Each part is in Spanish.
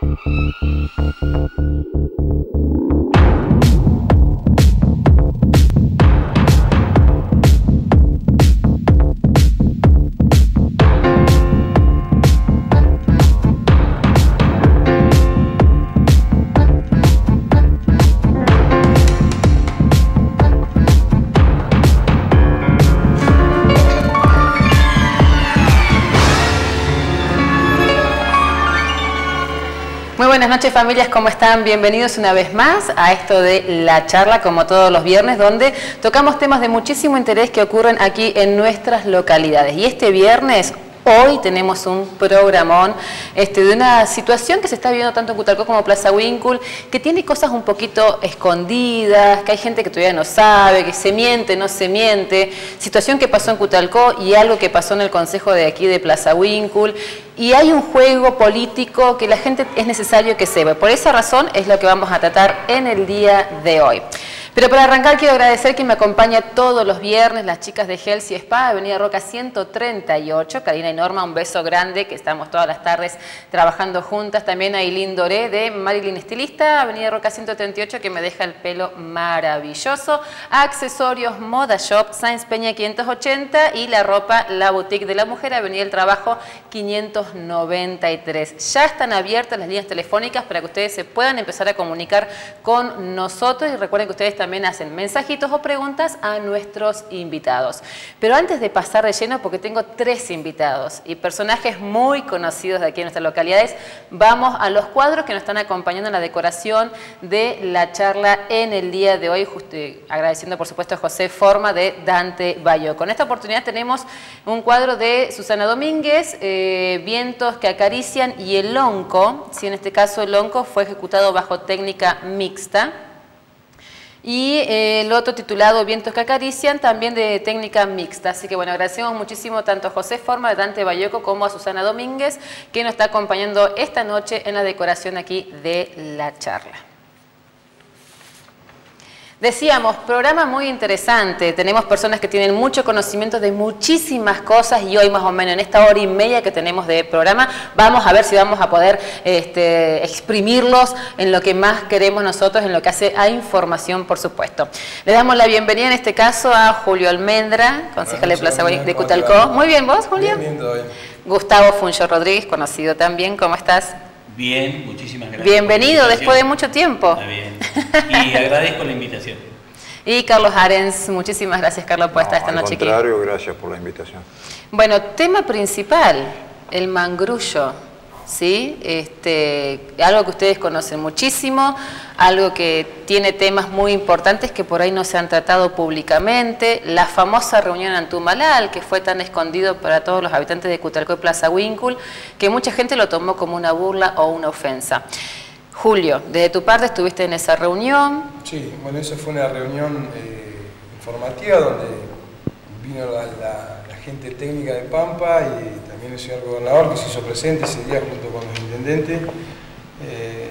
Thank you. Familias, ¿cómo están? Bienvenidos una vez más a esto de La Charla, como todos los viernes, donde tocamos temas de muchísimo interés que ocurren aquí en nuestras localidades. Y este viernes, Hoy tenemos un programón este, de una situación que se está viviendo tanto en Cutalcó como Plaza Winkle, que tiene cosas un poquito escondidas, que hay gente que todavía no sabe, que se miente, no se miente, situación que pasó en Cutalcó y algo que pasó en el consejo de aquí de Plaza Winkle, y hay un juego político que la gente es necesario que sepa. Por esa razón es lo que vamos a tratar en el día de hoy. Pero para arrancar quiero agradecer que me acompaña todos los viernes las chicas de Healthy Spa, Avenida Roca 138, Karina y Norma, un beso grande, que estamos todas las tardes trabajando juntas. También a Doré de Marilyn Estilista, Avenida Roca 138, que me deja el pelo maravilloso. Accesorios Moda Shop, Sáenz Peña 580 y la ropa La Boutique de la Mujer, Avenida del Trabajo 593. Ya están abiertas las líneas telefónicas para que ustedes se puedan empezar a comunicar con nosotros y recuerden que ustedes también hacen mensajitos o preguntas a nuestros invitados. Pero antes de pasar de lleno, porque tengo tres invitados y personajes muy conocidos de aquí en nuestras localidades, vamos a los cuadros que nos están acompañando en la decoración de la charla en el día de hoy, agradeciendo por supuesto a José Forma de Dante Bayo. Con esta oportunidad tenemos un cuadro de Susana Domínguez, eh, Vientos que acarician y el onco, si en este caso el onco fue ejecutado bajo técnica mixta, y eh, el otro titulado Vientos que acarician, también de técnica mixta. Así que bueno, agradecemos muchísimo tanto a José Forma de Dante Bayoco como a Susana Domínguez, que nos está acompañando esta noche en la decoración aquí de la charla. Decíamos, programa muy interesante, tenemos personas que tienen mucho conocimiento de muchísimas cosas y hoy más o menos en esta hora y media que tenemos de programa vamos a ver si vamos a poder este, exprimirlos en lo que más queremos nosotros, en lo que hace a información, por supuesto. Le damos la bienvenida en este caso a Julio Almendra, concejal de Plaza de Cutalcó. Muy bien, ¿vos, Julio? Bien, bien, Gustavo Funcho Rodríguez, conocido también, ¿cómo estás? Bien, muchísimas gracias. Bienvenido después de mucho tiempo. Está bien. Y agradezco la invitación. Y Carlos Arens, muchísimas gracias Carlos por estar esta noche aquí. Al contrario, gracias por la invitación. Bueno, tema principal, el mangrullo. ¿sí? Este, algo que ustedes conocen muchísimo, algo que tiene temas muy importantes que por ahí no se han tratado públicamente, la famosa reunión en Tumalal, que fue tan escondido para todos los habitantes de Cutalcó y Plaza Winkle, que mucha gente lo tomó como una burla o una ofensa. Julio, desde tu parte estuviste en esa reunión. Sí, bueno, esa fue una reunión eh, informativa donde vino la gente técnica de Pampa y también el señor gobernador que se hizo presente ese día junto con los intendentes, eh,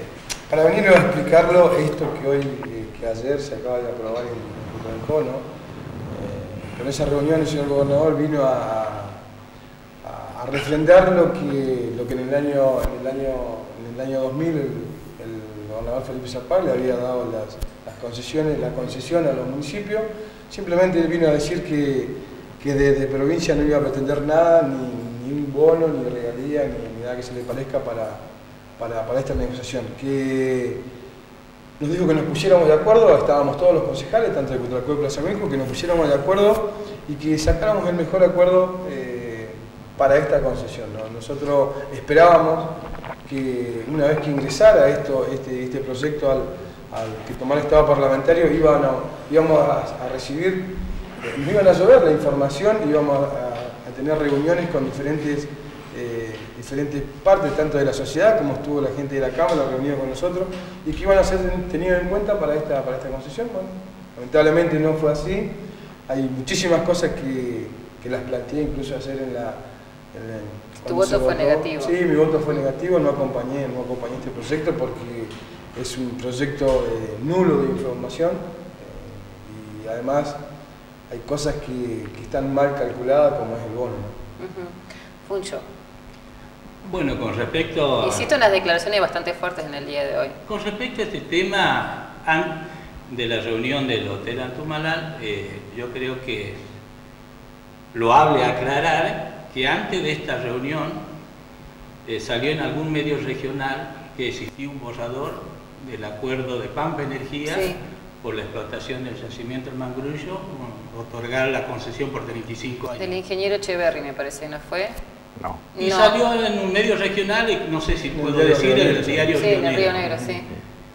para venir a explicarlo esto que hoy, eh, que ayer se acaba de aprobar en, Cono. Eh, con esa reunión el señor gobernador vino a, a, refrendar lo que, lo que en, el año, en, el año, en el año 2000 el, gobernador Felipe Zapag le había dado las, concesiones, la concesión a los municipios. Simplemente vino a decir que que desde provincia no iba a pretender nada, ni, un bono, ni regalía, ni, nada que se le parezca para, para, esta negociación. Que nos dijo que nos pusiéramos de acuerdo, estábamos todos los concejales, tanto de Cutralcó y Plaza México, que nos pusiéramos de acuerdo y que sacáramos el mejor acuerdo eh, para esta concesión. Nosotros esperábamos que una vez que ingresara esto, este, este proyecto al, que tomar el Estado parlamentario, íbamos a recibir nos iban a llover la información, íbamos a, tener reuniones con diferentes, eh, diferentes partes, tanto de la sociedad como estuvo la gente de la Cámara reunida con nosotros, y que iban a ser tenidos en cuenta para esta, para esta concesión. Lamentablemente no fue así. Hay muchísimas cosas que, que las planteé incluso hacer en la... ¿Tu voto fue negativo? Sí, mi voto fue negativo, no acompañé, no acompañé este proyecto porque es un proyecto eh, nulo de información eh, y además hay cosas que, están mal calculadas como es el bono. Funcho. Bueno, con respecto a... Hiciste unas declaraciones bastante fuertes en el día de hoy. Con respecto a este tema de la reunión del Hotel Antumalal, eh, yo creo que lo hable aclarar que antes de esta reunión eh, salió en algún medio regional que existía un borrador del acuerdo de Pampa Energía por la explotación del yacimiento del Mangrullo, otorgar la concesión por 35 años. Del ingeniero Echeverry, me parece, ¿no fue? No. Y salió en un medio regional, y no sé si puedo decir, en el diario sí, en el Río Negro. sí.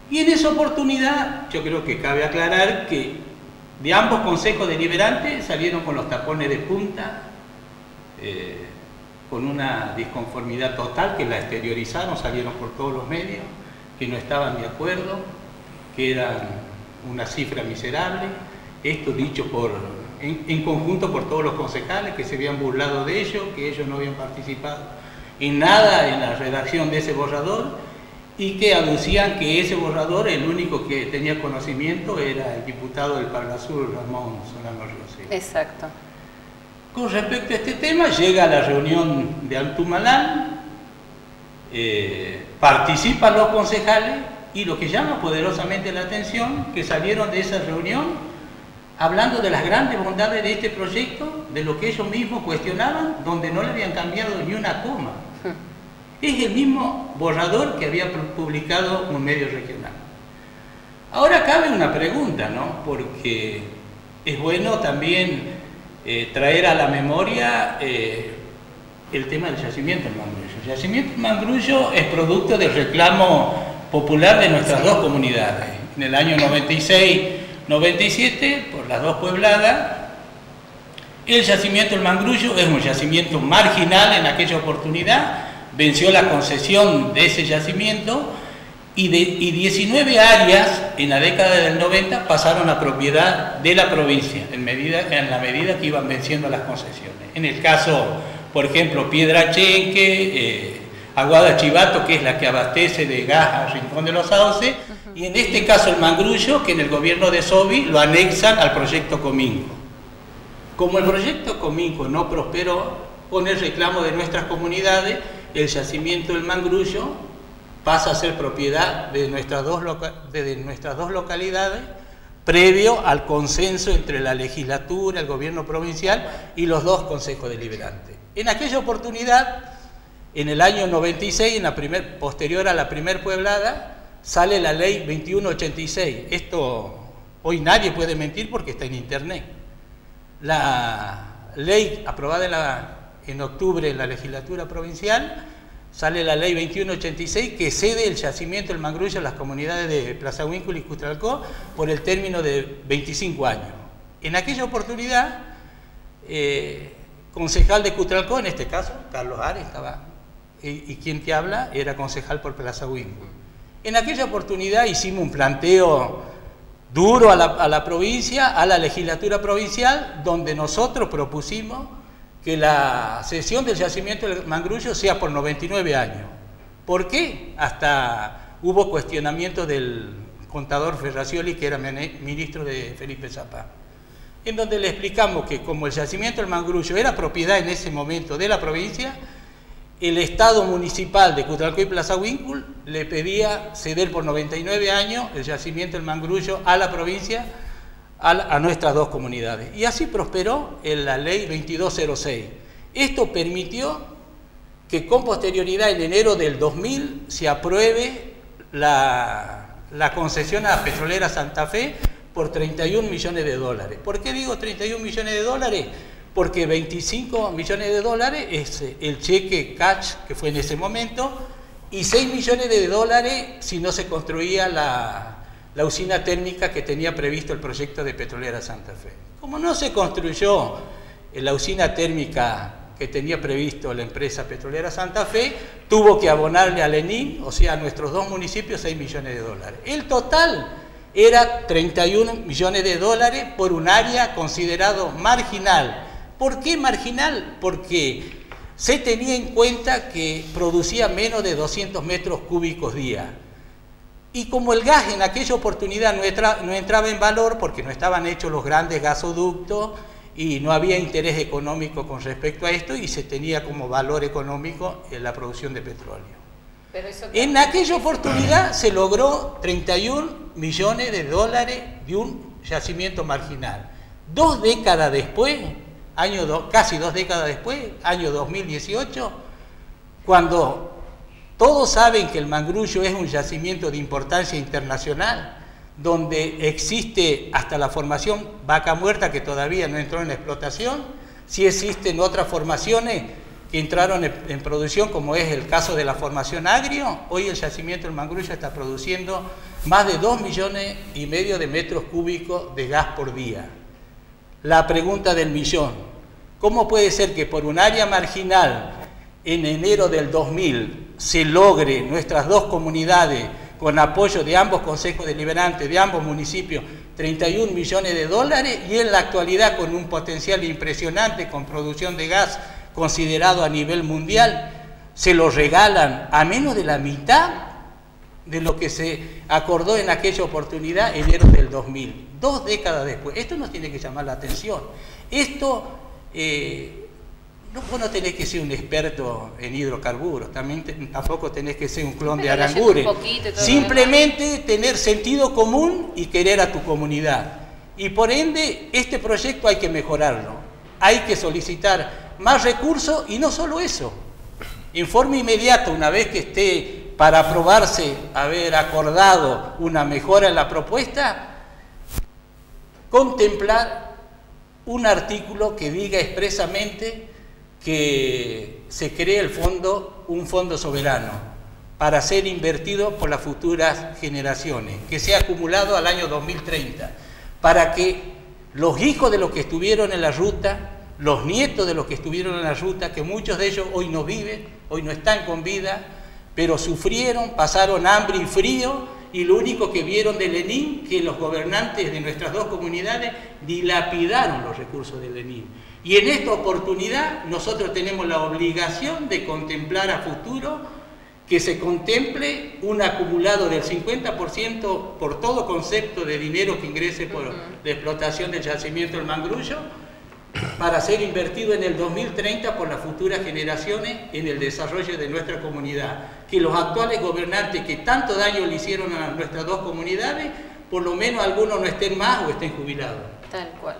Y en esa oportunidad, yo creo que cabe aclarar que de ambos consejos deliberantes salieron con los tapones de punta, eh, con una disconformidad total que la exteriorizaron, salieron por todos los medios, que no estaban de acuerdo, que eran una cifra miserable, esto dicho por, en, conjunto por todos los concejales que se habían burlado de ello, que ellos no habían participado en nada en la redacción de ese borrador y que anuncian que ese borrador, el único que tenía conocimiento era el diputado del Pablo Sur, Ramón Solano Rossi. Exacto. Con respecto a este tema, llega la reunión de Antumalán, eh, participan los concejales y lo que llama poderosamente la atención, que salieron de esa reunión hablando de las grandes bondades de este proyecto, de lo que ellos mismos cuestionaban, donde no le habían cambiado ni una coma. Es el mismo borrador que había publicado un medio regional. Ahora cabe una pregunta, ¿no? Porque es bueno también eh, traer a la memoria eh, el tema del yacimiento en Mangrullo. El yacimiento en Mangrullo es producto del reclamo popular de nuestras dos comunidades. En el año 96-97, por las dos puebladas, el yacimiento del Mangrullo es un yacimiento marginal en aquella oportunidad, venció la concesión de ese yacimiento y, de, 19 áreas en la década del 90 pasaron a propiedad de la provincia en, medida, en la medida que iban venciendo las concesiones. En el caso, por ejemplo, Piedra Chenque, eh, Aguada Chivato, que es la que abastece de gas al Rincón de los Sauces, y en este caso el Mangrullo, que en el gobierno de Sobi lo anexan al proyecto Comingo. Como el proyecto Comingo no prosperó, con el reclamo de nuestras comunidades, el yacimiento del Mangrullo pasa a ser propiedad de nuestras dos, de nuestras dos localidades previo al consenso entre la legislatura, el gobierno provincial y los dos consejos deliberantes. En aquella oportunidad, en el año 96, en la primer, posterior a la primer pueblada, sale la ley 2186. Esto hoy nadie puede mentir porque está en internet. La ley aprobada en la en octubre en la legislatura provincial, sale la ley 2186 que cede el yacimiento del mangrullo a las comunidades de Plaza Huíncula y Custralcó por el término de 25 años. En aquella oportunidad, eh, concejal de Cutralcó, en este caso, Carlos Ares estaba, y, quien te habla era concejal por Plaza Huíncula. En aquella oportunidad hicimos un planteo duro a la provincia, a la legislatura provincial, donde nosotros propusimos que la cesión del yacimiento del Mangrullo sea por 99 años. ¿Por qué? Hasta hubo cuestionamiento del contador Ferracioli, que era ministro de Felipe Zapá, en donde le explicamos que como el yacimiento del Mangrullo era propiedad en ese momento de la provincia, el Estado municipal de Cutralcó y Plaza Huíncul le pedía ceder por 99 años el yacimiento del Mangrullo a la provincia a, nuestras dos comunidades. Y así prosperó en la ley 2206. Esto permitió que con posterioridad, en enero del 2000, se apruebe la, la concesión a Petrolera Santa Fe por 31 millones de dólares. ¿Por qué digo 31 millones de dólares? Porque 25 millones de dólares es el cheque catch que fue en ese momento y 6 millones de dólares si no se construía la, la usina térmica que tenía previsto el proyecto de Petrolera Santa Fe. Como no se construyó la usina térmica que tenía previsto la empresa petrolera Santa Fe, tuvo que abonarle a Lenín, o sea, a nuestros dos municipios, 6 millones de dólares. El total era 31 millones de dólares por un área considerado marginal. ¿Por qué marginal? Porque se tenía en cuenta que producía menos de 200 metros cúbicos día. Y como el gas en aquella oportunidad no, entraba en valor porque no estaban hechos los grandes gasoductos y no había interés económico con respecto a esto y se tenía como valor económico en la producción de petróleo. en aquella oportunidad se logró 31 millones de dólares de un yacimiento marginal. Dos décadas después, año casi dos décadas después, año 2018, cuando todos saben que el Mangrullo es un yacimiento de importancia internacional, donde existe hasta la formación vaca muerta que todavía no entró en explotación, si existen otras formaciones que entraron en, producción, como es el caso de la formación agrio, hoy el yacimiento del Mangrullo está produciendo más de 2 millones y medio de metros cúbicos de gas por día. La pregunta del millón, ¿cómo puede ser que por un área marginal en enero del 2000 se logre nuestras dos comunidades con apoyo de ambos consejos deliberantes, de ambos municipios, 31 millones de dólares y en la actualidad con un potencial impresionante con producción de gas considerado a nivel mundial, se lo regalan a menos de la mitad de lo que se acordó en aquella oportunidad enero del 2000, dos décadas después. Esto nos tiene que llamar la atención. Esto eh, no, vos no tenés que ser un experto en hidrocarburos, también tampoco tenés que ser un clon de Arangure. Simplemente tener sentido común y querer a tu comunidad. Y por ende, este proyecto hay que mejorarlo. Hay que solicitar más recursos y no solo eso. En forma inmediata, una vez que esté para aprobarse haber acordado una mejora en la propuesta, contemplar un artículo que diga expresamente que se cree el fondo, un fondo soberano para ser invertido por las futuras generaciones, que sea acumulado al año 2030, para que los hijos de los que estuvieron en la ruta, los nietos de los que estuvieron en la ruta, que muchos de ellos hoy no viven, hoy no están con vida, pero sufrieron, pasaron hambre y frío, y lo único que vieron de Lenin, que los gobernantes de nuestras dos comunidades dilapidaron los recursos de Lenin y en esta oportunidad nosotros tenemos la obligación de contemplar a futuro que se contemple un acumulado del 50% por todo concepto de dinero que ingrese por la explotación del yacimiento del mangrullo para ser invertido en el 2030 por las futuras generaciones en el desarrollo de nuestra comunidad. Que los actuales gobernantes que tanto daño le hicieron a nuestras dos comunidades, por lo menos algunos no estén más o estén jubilados. Tal cual.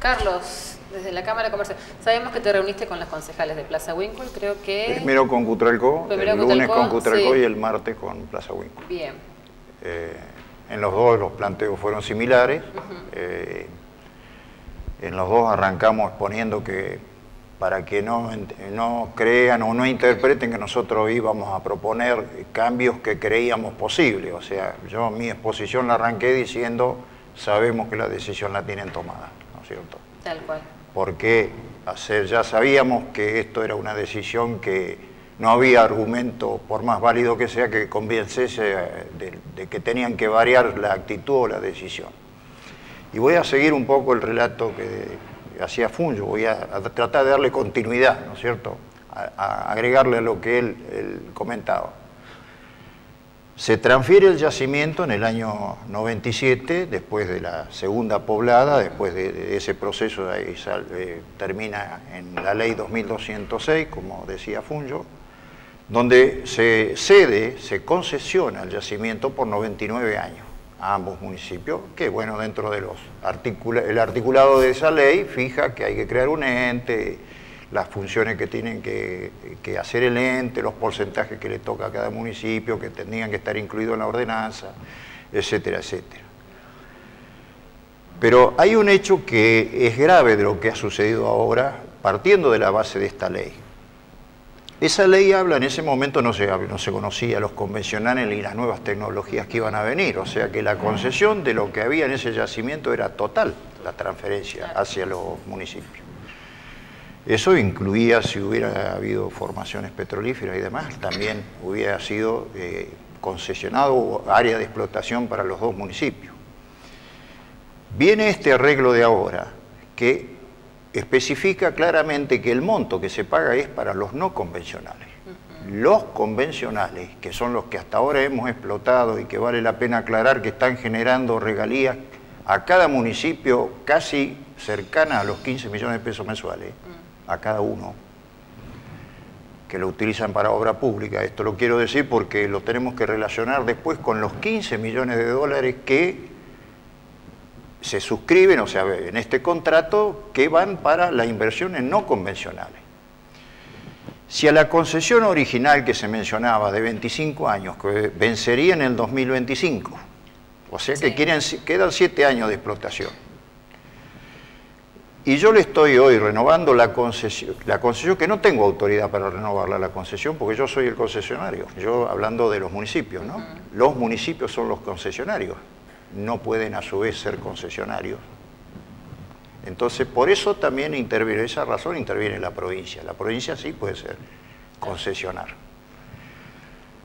Carlos, desde la Cámara Comercial. Sabemos que te reuniste con las concejales de Plaza Winkle, creo que... Primero con Cutralco, el lunes con Cutralco y el martes con Plaza Winkle. Bien. Eh, en los dos los planteos fueron similares. Eh, en los dos arrancamos exponiendo que para que no, no crean o no interpreten que nosotros íbamos a proponer cambios que creíamos posibles. O sea, yo mi exposición la arranqué diciendo, sabemos que la decisión la tienen tomada, ¿no es cierto? Tal cual porque hacer, ya sabíamos que esto era una decisión que no había argumento, por más válido que sea, que convenciese de, que tenían que variar la actitud o la decisión. Y voy a seguir un poco el relato que hacía Funjo, voy a, tratar de darle continuidad, ¿no es cierto?, a, agregarle a lo que él comentaba. Se transfiere el yacimiento en el año 97, después de la segunda poblada, después de, ese proceso ahí eh, termina en la ley 2206, como decía Funjo, donde se cede, se concesiona el yacimiento por 99 años a ambos municipios, que bueno, dentro de los el articulado de esa ley fija que hay que crear un ente, las funciones que tienen que, hacer el ente, los porcentajes que le toca a cada municipio, que tendrían que estar incluidos en la ordenanza, etcétera, etcétera. Pero hay un hecho que es grave de lo que ha sucedido ahora, partiendo de la base de esta ley. Esa ley habla, en ese momento no se, no se conocía los convencionales ni las nuevas tecnologías que iban a venir, o sea que la concesión de lo que había en ese yacimiento era total, la transferencia hacia los municipios. Eso incluía, si hubiera habido formaciones petrolíferas y demás, también hubiera sido eh, concesionado área de explotación para los dos municipios. Viene este arreglo de ahora que especifica claramente que el monto que se paga es para los no convencionales. Los convencionales, que son los que hasta ahora hemos explotado y que vale la pena aclarar que están generando regalías a cada municipio casi cercana a los 15 millones de pesos mensuales, a cada uno, que lo utilizan para obra pública. Esto lo quiero decir porque lo tenemos que relacionar después con los 15 millones de dólares que se suscriben, o sea, en este contrato, que van para las inversiones no convencionales. Si a la concesión original que se mencionaba de 25 años, que vencería en el 2025, o sea que quieren, quedan 7 años de explotación, y yo le estoy hoy renovando la concesión, la concesión que no tengo autoridad para renovarla la concesión porque yo soy el concesionario, yo hablando de los municipios, ¿no? Los municipios son los concesionarios, no pueden a su vez ser concesionarios. Entonces, por eso también interviene, esa razón interviene la provincia. La provincia sí puede ser concesionar.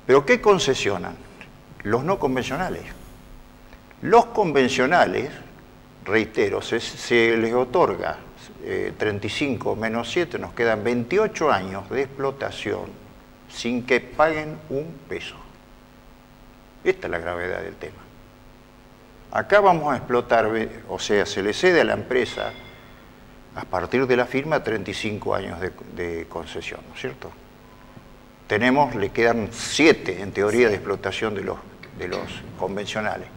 ¿Pero qué concesionan? Los no convencionales. Los convencionales reitero, se, les otorga 35 eh, menos 7, nos quedan 28 años de explotación sin que paguen un peso. Esta es la gravedad del tema. Acá vamos a explotar, o sea, se le cede a la empresa a partir de la firma 35 años de, concesión, ¿no es cierto? Tenemos, le quedan 7 en teoría de explotación de los, de los convencionales.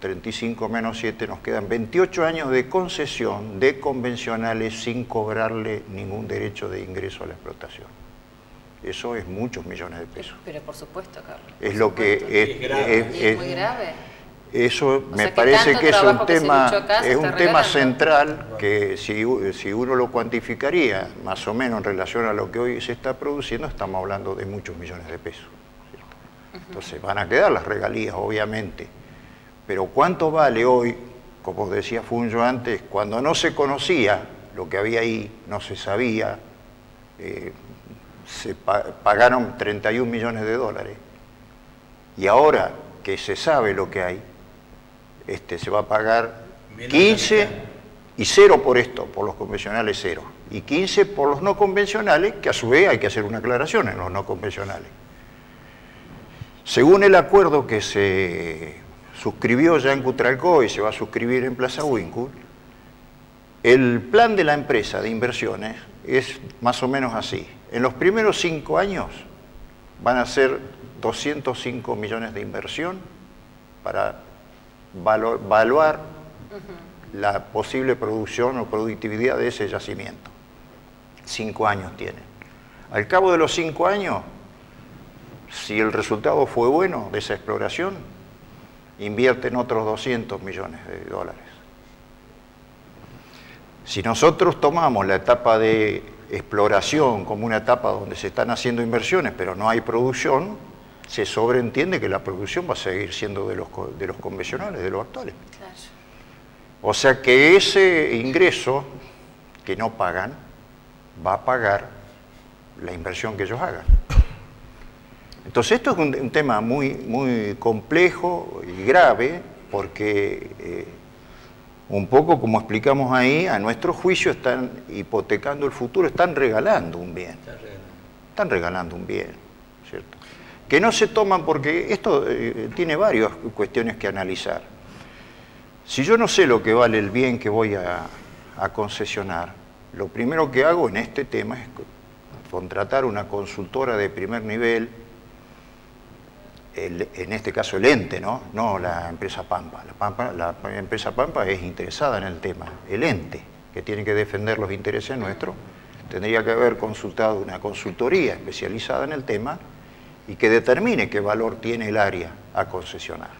35 menos 7 nos quedan 28 años de concesión de convencionales sin cobrarle ningún derecho de ingreso a la explotación. Eso es muchos millones de pesos. Pero por supuesto, Carlos. Es lo que es, muy grave. Eso me parece que es un tema, es un tema central que si, si uno lo cuantificaría más o menos en relación a lo que hoy se está produciendo, estamos hablando de muchos millones de pesos. Entonces van a quedar las regalías, obviamente, pero ¿cuánto vale hoy, como decía Funjo antes, cuando no se conocía lo que había ahí, no se sabía, eh, se pagaron 31 millones de dólares, y ahora que se sabe lo que hay, este, se va a pagar 15 y cero por esto, por los convencionales cero, y 15 por los no convencionales, que a su vez hay que hacer una aclaración en los no convencionales. Según el acuerdo que se suscribió ya en Cutralcó y se va a suscribir en Plaza Winkle, el plan de la empresa de inversiones es más o menos así. En los primeros cinco años van a ser 205 millones de inversión para evaluar la posible producción o productividad de ese yacimiento. Cinco años tienen. Al cabo de los cinco años, si el resultado fue bueno de esa exploración, invierten otros 200 millones de dólares. Si nosotros tomamos la etapa de exploración como una etapa donde se están haciendo inversiones pero no hay producción, se sobreentiende que la producción va a seguir siendo de los, de los convencionales, de los actuales. O sea que ese ingreso que no pagan va a pagar la inversión que ellos hagan. Entonces esto es un, tema muy, muy complejo y grave porque eh, un poco como explicamos ahí, a nuestro juicio están hipotecando el futuro, están regalando un bien. Están regalando un bien, ¿cierto? Que no se toman porque esto eh, tiene varias cuestiones que analizar. Si yo no sé lo que vale el bien que voy a concesionar, lo primero que hago en este tema es contratar una consultora de primer nivel en este caso el ente, ¿no? no la empresa Pampa. La, Pampa. la empresa Pampa es interesada en el tema. El ente, que tiene que defender los intereses nuestros, tendría que haber consultado una consultoría especializada en el tema y que determine qué valor tiene el área a concesionar.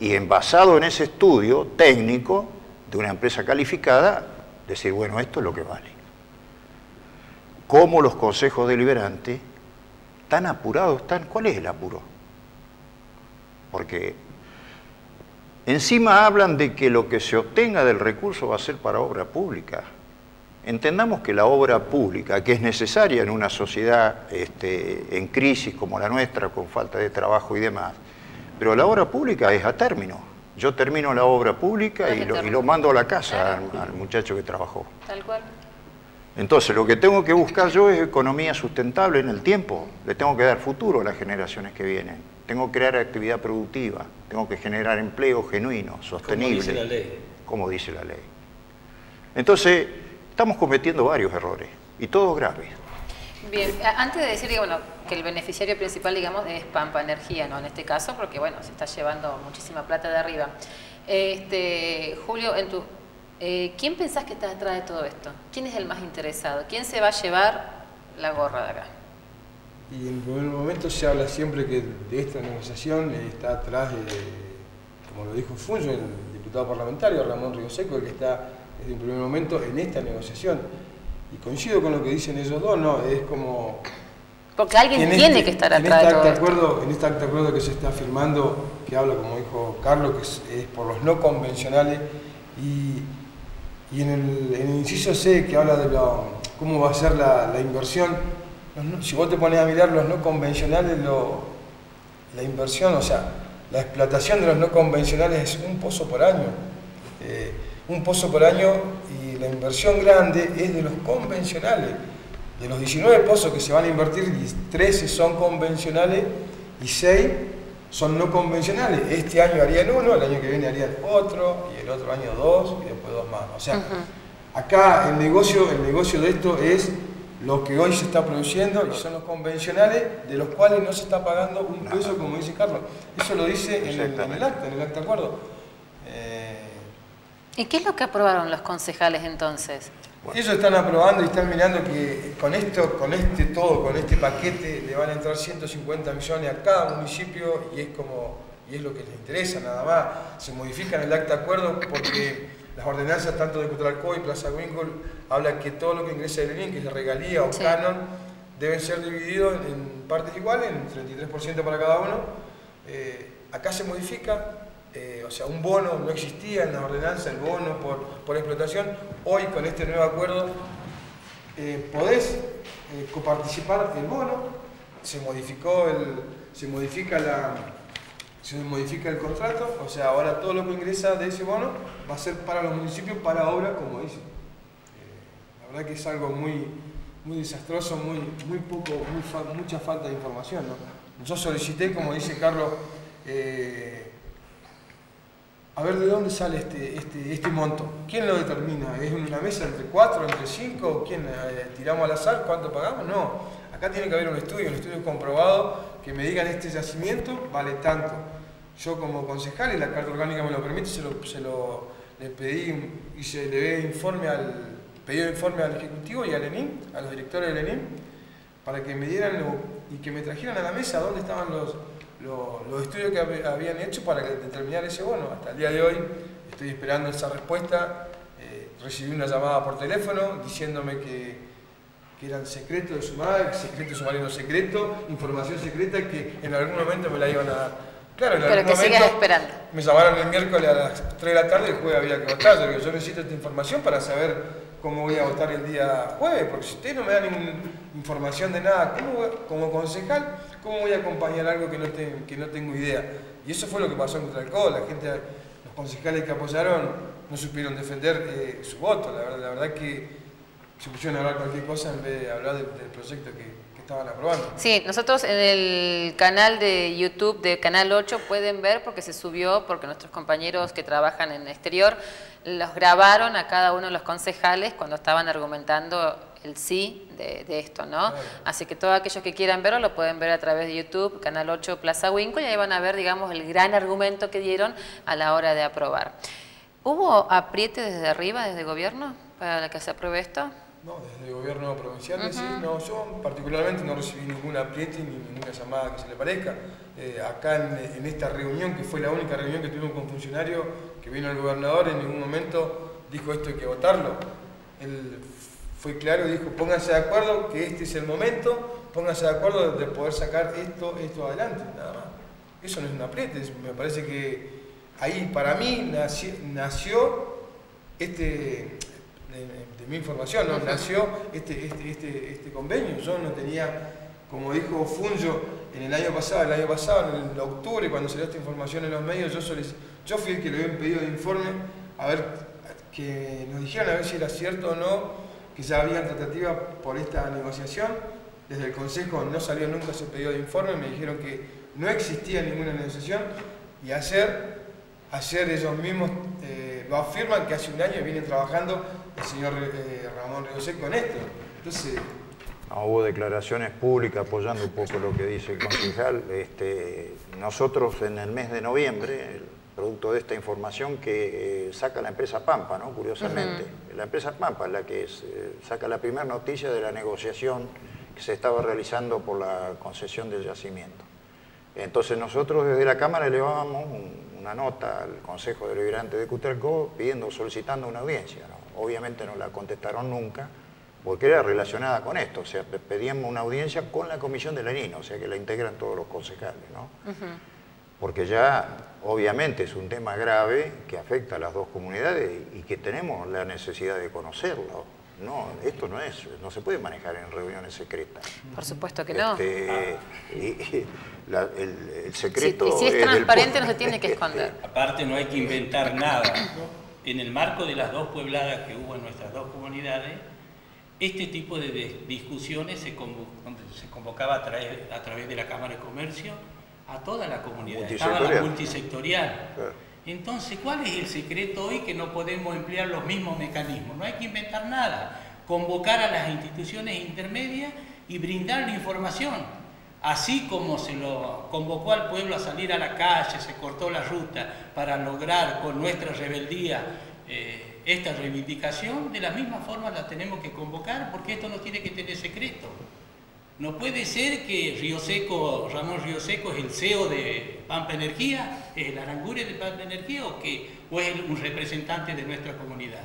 Y en, basado en ese estudio técnico de una empresa calificada, decir, bueno, esto es lo que vale. Cómo los consejos deliberantes tan apurados están. ¿Cuál es el apuro? Porque encima hablan de que lo que se obtenga del recurso va a ser para obra pública. Entendamos que la obra pública, que es necesaria en una sociedad este, en crisis como la nuestra, con falta de trabajo y demás, pero la obra pública es a término. Yo termino la obra pública y lo, mando a la casa al, al, muchacho que trabajó. Tal cual. Entonces, lo que tengo que buscar yo es economía sustentable en el tiempo. Le tengo que dar futuro a las generaciones que vienen. Tengo que crear actividad productiva. Tengo que generar empleo genuino, sostenible. Como dice la ley. Como dice la ley. Entonces, estamos cometiendo varios errores y todos graves. Bien, antes de decir bueno, que el beneficiario principal digamos, es Pampa Energía, ¿no? En este caso, porque bueno, se está llevando muchísima plata de arriba. Este, Julio, en tu, eh, ¿quién pensás que está detrás de todo esto? ¿Quién es el más interesado? ¿Quién se va a llevar la gorra de acá? Y en primer momento se habla siempre que de esta negociación está atrás de, como lo dijo Funjo, el diputado parlamentario Ramón Río Seco, el que está desde el primer momento en esta negociación. Y coincido con lo que dicen ellos dos, no, es como... Porque alguien tiene este- que estar en atrás este de todo acta esto. acuerdo, En este acta de acuerdo que se está firmando, que habla, como dijo Carlos, que es, es por los no convencionales, y, y en, el, inciso C, que habla de cómo va a ser la, inversión, si vos te pones a mirar los no convencionales, lo- la inversión, o sea, la explotación de los no convencionales es un pozo por año. Eh, un pozo por año y la inversión grande es de los convencionales. De los 19 pozos que se van a invertir, 13 son convencionales y 6 son no convencionales. Este año harían uno, el año que viene harían otro, y el otro año dos, y después dos más. O sea, acá el negocio, el negocio de esto es lo que hoy se está produciendo y son los convencionales de los cuales no se está pagando un peso, como dice Carlos. Eso lo dice en el, en el acta, en el acta de acuerdo. Eh, ¿Y qué es lo que aprobaron los concejales entonces? Ellos están aprobando y están mirando que con esto, con este todo, con este paquete, le van a entrar 150 millones a cada municipio y es como y es lo que les interesa nada más. Se modifican el acta de acuerdo porque las ordenanzas tanto de Cutralcó y Plaza Winkle hablan que todo lo que ingresa de Lenin, que es la regalía o Sí. canon, deben ser divididos en partes iguales, en 33% para cada uno. Eh, acá se modifica, eh, o sea, un bono no existía en la ordenanza, el bono por, por explotación. Hoy con este nuevo acuerdo eh, podés eh, coparticipar el bono, se modificó el, se modifica la, se modifica el contrato, o sea, ahora todo lo que ingresa de ese bono va a ser para los municipios, para obra, como dice. Eh, la verdad que es algo muy, muy desastroso, muy, muy poco, mucha falta de información. Yo solicité, como dice Carlos, a ver de dónde sale este, este, este monto. ¿Quién lo determina? ¿Es una mesa entre cuatro, entre cinco? ¿Quién eh, tiramos al azar? ¿Cuánto pagamos? No. Acá tiene que haber un estudio, un estudio comprobado que me digan este yacimiento vale tanto. Yo como concejal, y la carta orgánica me lo permite, se lo, se lo- le pedí y se le dé informe al pedí informe al Ejecutivo y al ENIM, a los directores del ENIM, para que me dieran lo- y que me trajeran a la mesa dónde estaban los, los, los estudios que hab- habían hecho para determinar ese bono. Hasta el día de hoy estoy esperando esa respuesta. Eh, recibí una llamada por teléfono diciéndome que, que eran secretos de su madre, secreto submarino secreto, información secreta que en algún momento me la iban a dar. Claro, en Pero algún que sigas momento esperando. me llamaron el miércoles a las 3 de la tarde, el jueves había que votar. Yo necesito esta información para saber cómo voy a votar el día jueves, porque si usted no me da ninguna información de nada, ¿cómo voy- como concejal, ¿cómo voy a acompañar algo que no, tengo idea? Y eso fue lo que pasó en Cutralcó, la gente, los concejales que apoyaron no supieron defender eh, su voto, la verdad, la verdad que se pusieron a hablar cualquier cosa en vez de hablar del, proyecto que estaban aprobando. Sí, nosotros en el canal de YouTube de Canal 8 pueden ver porque se subió, porque nuestros compañeros que trabajan en el exterior los grabaron a cada uno de los concejales cuando estaban argumentando el sí de, de esto, ¿no? Así que todos aquellos que quieran verlo lo pueden ver a través de YouTube, Canal 8 Plaza Winco, y ahí van a ver, digamos, el gran argumento que dieron a la hora de aprobar. ¿Hubo apriete desde arriba, desde el gobierno, para que se apruebe esto? No, desde el gobierno provincial no, yo particularmente no recibí ningún apriete ni ninguna llamada que se le parezca. Eh, acá en, en esta reunión, que fue la única reunión que tuvimos con funcionarios, que vino el gobernador, en ningún momento dijo esto hay que votarlo. Él fue claro y dijo, pónganse de acuerdo que este es el momento, pónganse de acuerdo de poder sacar esto, esto adelante, nada más. Eso no es un apriete, me parece que ahí para mí nació, nació este, de, mi información, ¿no? nació este, este, este, este convenio. Yo no tenía, como dijo Funjo en el año pasado, el año pasado, en el octubre, cuando salió esta información en los medios, yo, yo fui el que le había pedido de informe a ver que nos dijeran a ver si era cierto o no que ya había tratativa por esta negociación. Desde el Consejo no salió nunca ese pedido de informe, me dijeron que no existía ninguna negociación y ayer, ayer ellos mismos eh, lo afirman que hace un año viene trabajando el señor eh, Ramón Río con esto. Entonces, hubo declaraciones públicas apoyando un poco lo que dice el concejal. Este, nosotros en el mes de noviembre, producto de esta información que eh, saca la empresa Pampa, ¿no? curiosamente. La empresa Pampa es la que eh, saca la primera noticia de la negociación que se estaba realizando por la concesión del yacimiento. Entonces nosotros desde la Cámara elevábamos una nota al Consejo Deliberante de Cutralcó pidiendo, solicitando una audiencia. Obviamente no la contestaron nunca, porque era relacionada con esto, o sea, pedíamos una audiencia con la comisión de la NINA, o sea, que la integran todos los concejales, ¿no? Porque ya, obviamente, es un tema grave que afecta a las dos comunidades y que tenemos la necesidad de conocerlo. No, esto no es, no se puede manejar en reuniones secretas. Por supuesto que no. Este, el, secreto. Si, si es, transparente no se tiene que esconder. Aparte no hay que inventar nada. En el marco de las dos puebladas que hubo en nuestras dos comunidades, este tipo de discusiones se, convocaba a través, de la Cámara de Comercio a toda la comunidad, estaba la multisectorial. Entonces, ¿cuál es el secreto hoy que no podemos emplear los mismos mecanismos? No hay que inventar nada, convocar a las instituciones intermedias y brindar la información. Así como se lo convocó al pueblo a salir a la calle, se cortó la ruta para lograr con nuestra rebeldía eh, esta reivindicación, de la misma forma la tenemos que convocar porque esto no tiene que tener secreto. No puede ser que Río Seco, Ramón Río Seco es el CEO de Pampa Energía, es el Arangure de Pampa Energía o, que, o es un representante de nuestra comunidad.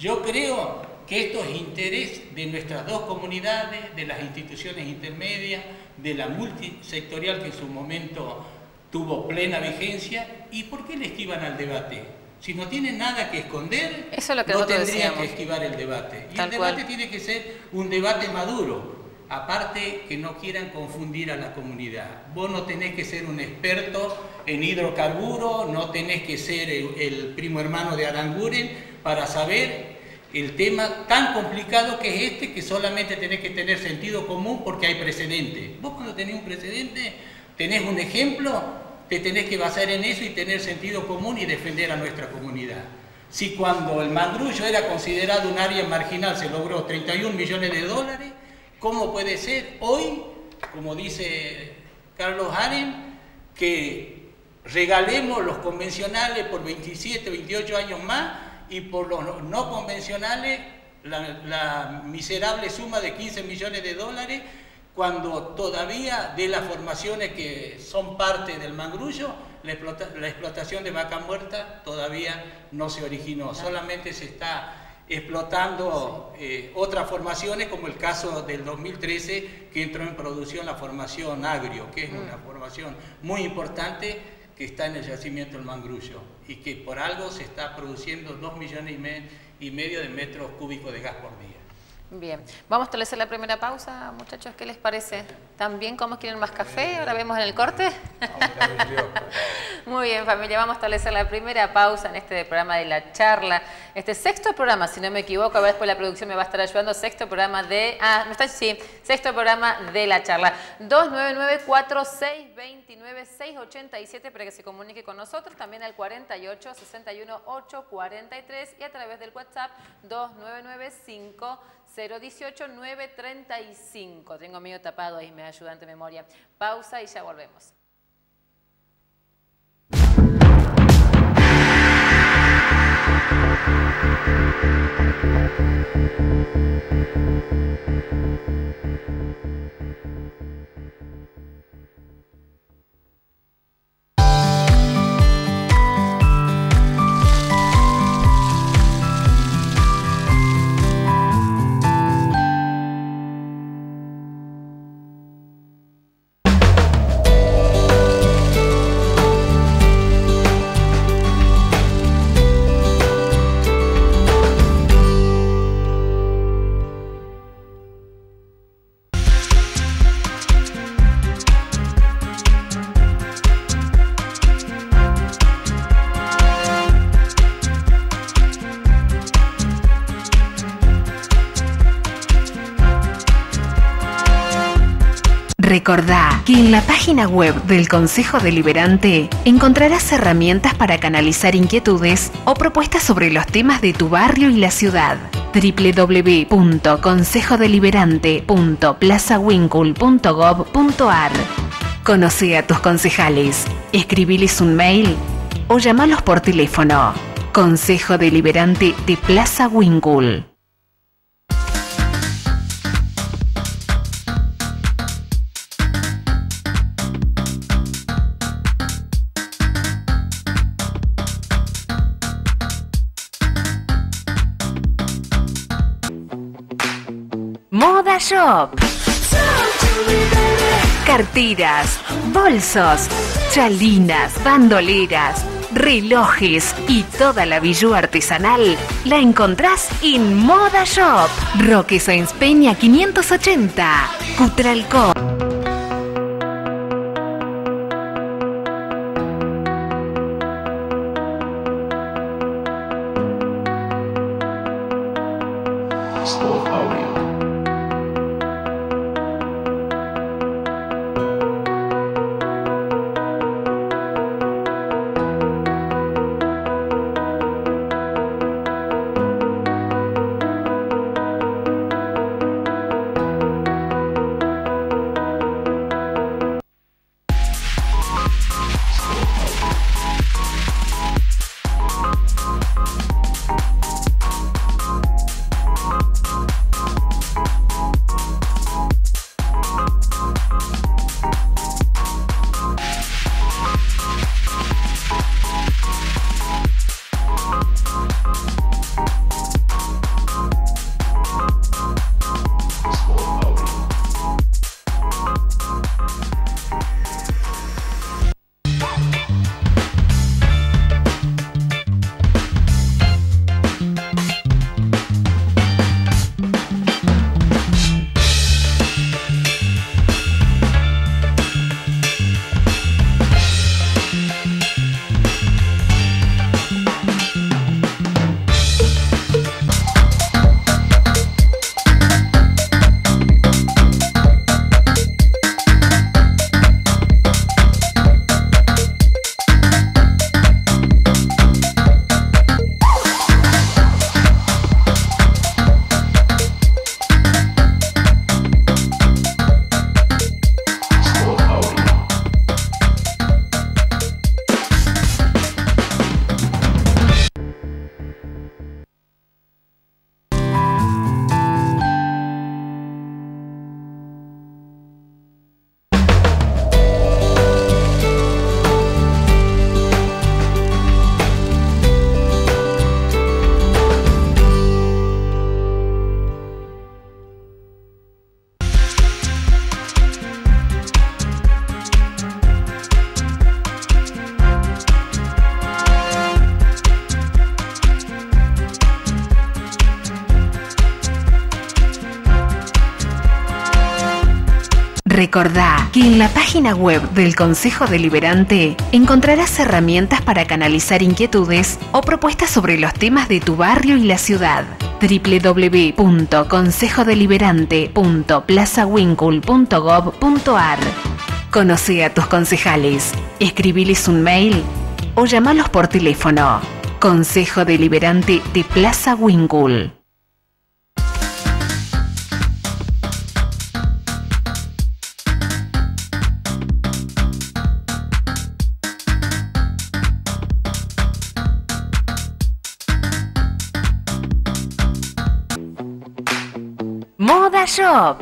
Yo creo que esto es interés de nuestras dos comunidades, de las instituciones intermedias, de la multisectorial que en su momento tuvo plena vigencia. ¿Y por qué le esquivan al debate? Si no tienen nada que esconder, no tendrían que esquivar el debate. Y el debate tiene que ser un debate maduro. Aparte que no quieran confundir a la comunidad. Vos no tenés que ser un experto en hidrocarburos, no tenés que ser el, primo hermano de Aranguren para saber el tema tan complicado que es este, que solamente tenés que tener sentido común porque hay precedente. Vos cuando tenés un precedente, tenés un ejemplo, te tenés que basar en eso y tener sentido común y defender a nuestra comunidad. Si cuando el Mangrullo era considerado un área marginal se logró 31 millones de dólares, ¿cómo puede ser hoy, como dice Carlos Haren, que regalemos los convencionales por 27, 28 años más y por los no convencionales la, la miserable suma de 15 millones de dólares cuando todavía de las formaciones que son parte del mangrullo, la, explotación de vaca muerta todavía no se originó, solamente se está explotando eh, otras formaciones, como el caso del 2013, que entró en producción la formación agrio, que es mm. una formación muy importante que está en el yacimiento del mangrullo y que por algo se está produciendo 2 millones y medio de metros cúbicos de gas por día. Bien, vamos a establecer la primera pausa, muchachos, ¿qué les parece? ¿También cómo quieren más café? ¿Ahora vemos en el corte? Muy bien, familia, vamos a establecer la primera pausa en este programa de la charla. Este sexto programa, si no me equivoco, a ver después la producción me va a estar ayudando, sexto programa de... Ah, ¿me está? Sí, sexto programa de la charla. 299-4629-687 para que se comunique con nosotros, también al 48 61 843 y a través del WhatsApp 2995 018 935. Tengo medio tapado ahí, me ayuda ante memoria. Pausa y ya volvemos. Recordá que en la página web del Consejo Deliberante encontrarás herramientas para canalizar inquietudes o propuestas sobre los temas de tu barrio y la ciudad www.consejodeliberante.plazawincul.gov.ar Conoce a tus concejales, escribiles un mail o llamalos por teléfono. Consejo Deliberante de Plaza Wincul. Shop. Carteras, bolsos, chalinas, bandoleras, relojes y toda la bijú artesanal la encontrás en Moda Shop. Roque Sáenz Peña 580, Cutralcó. Recordá que en la página web del Consejo Deliberante encontrarás herramientas para canalizar inquietudes o propuestas sobre los temas de tu barrio y la ciudad www.consejodeliberante.plazawincul.gov.ar Conoce a tus concejales, escribiles un mail o llamalos por teléfono. Consejo Deliberante de Plaza Wincul. Shop.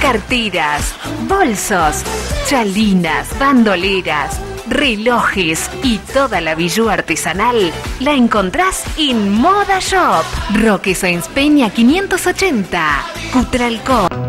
Carteras, bolsos, chalinas, bandoleras, relojes y toda la bijú artesanal la encontrás en Moda Shop. Roque Sáenz Peña 580, Cutralcó.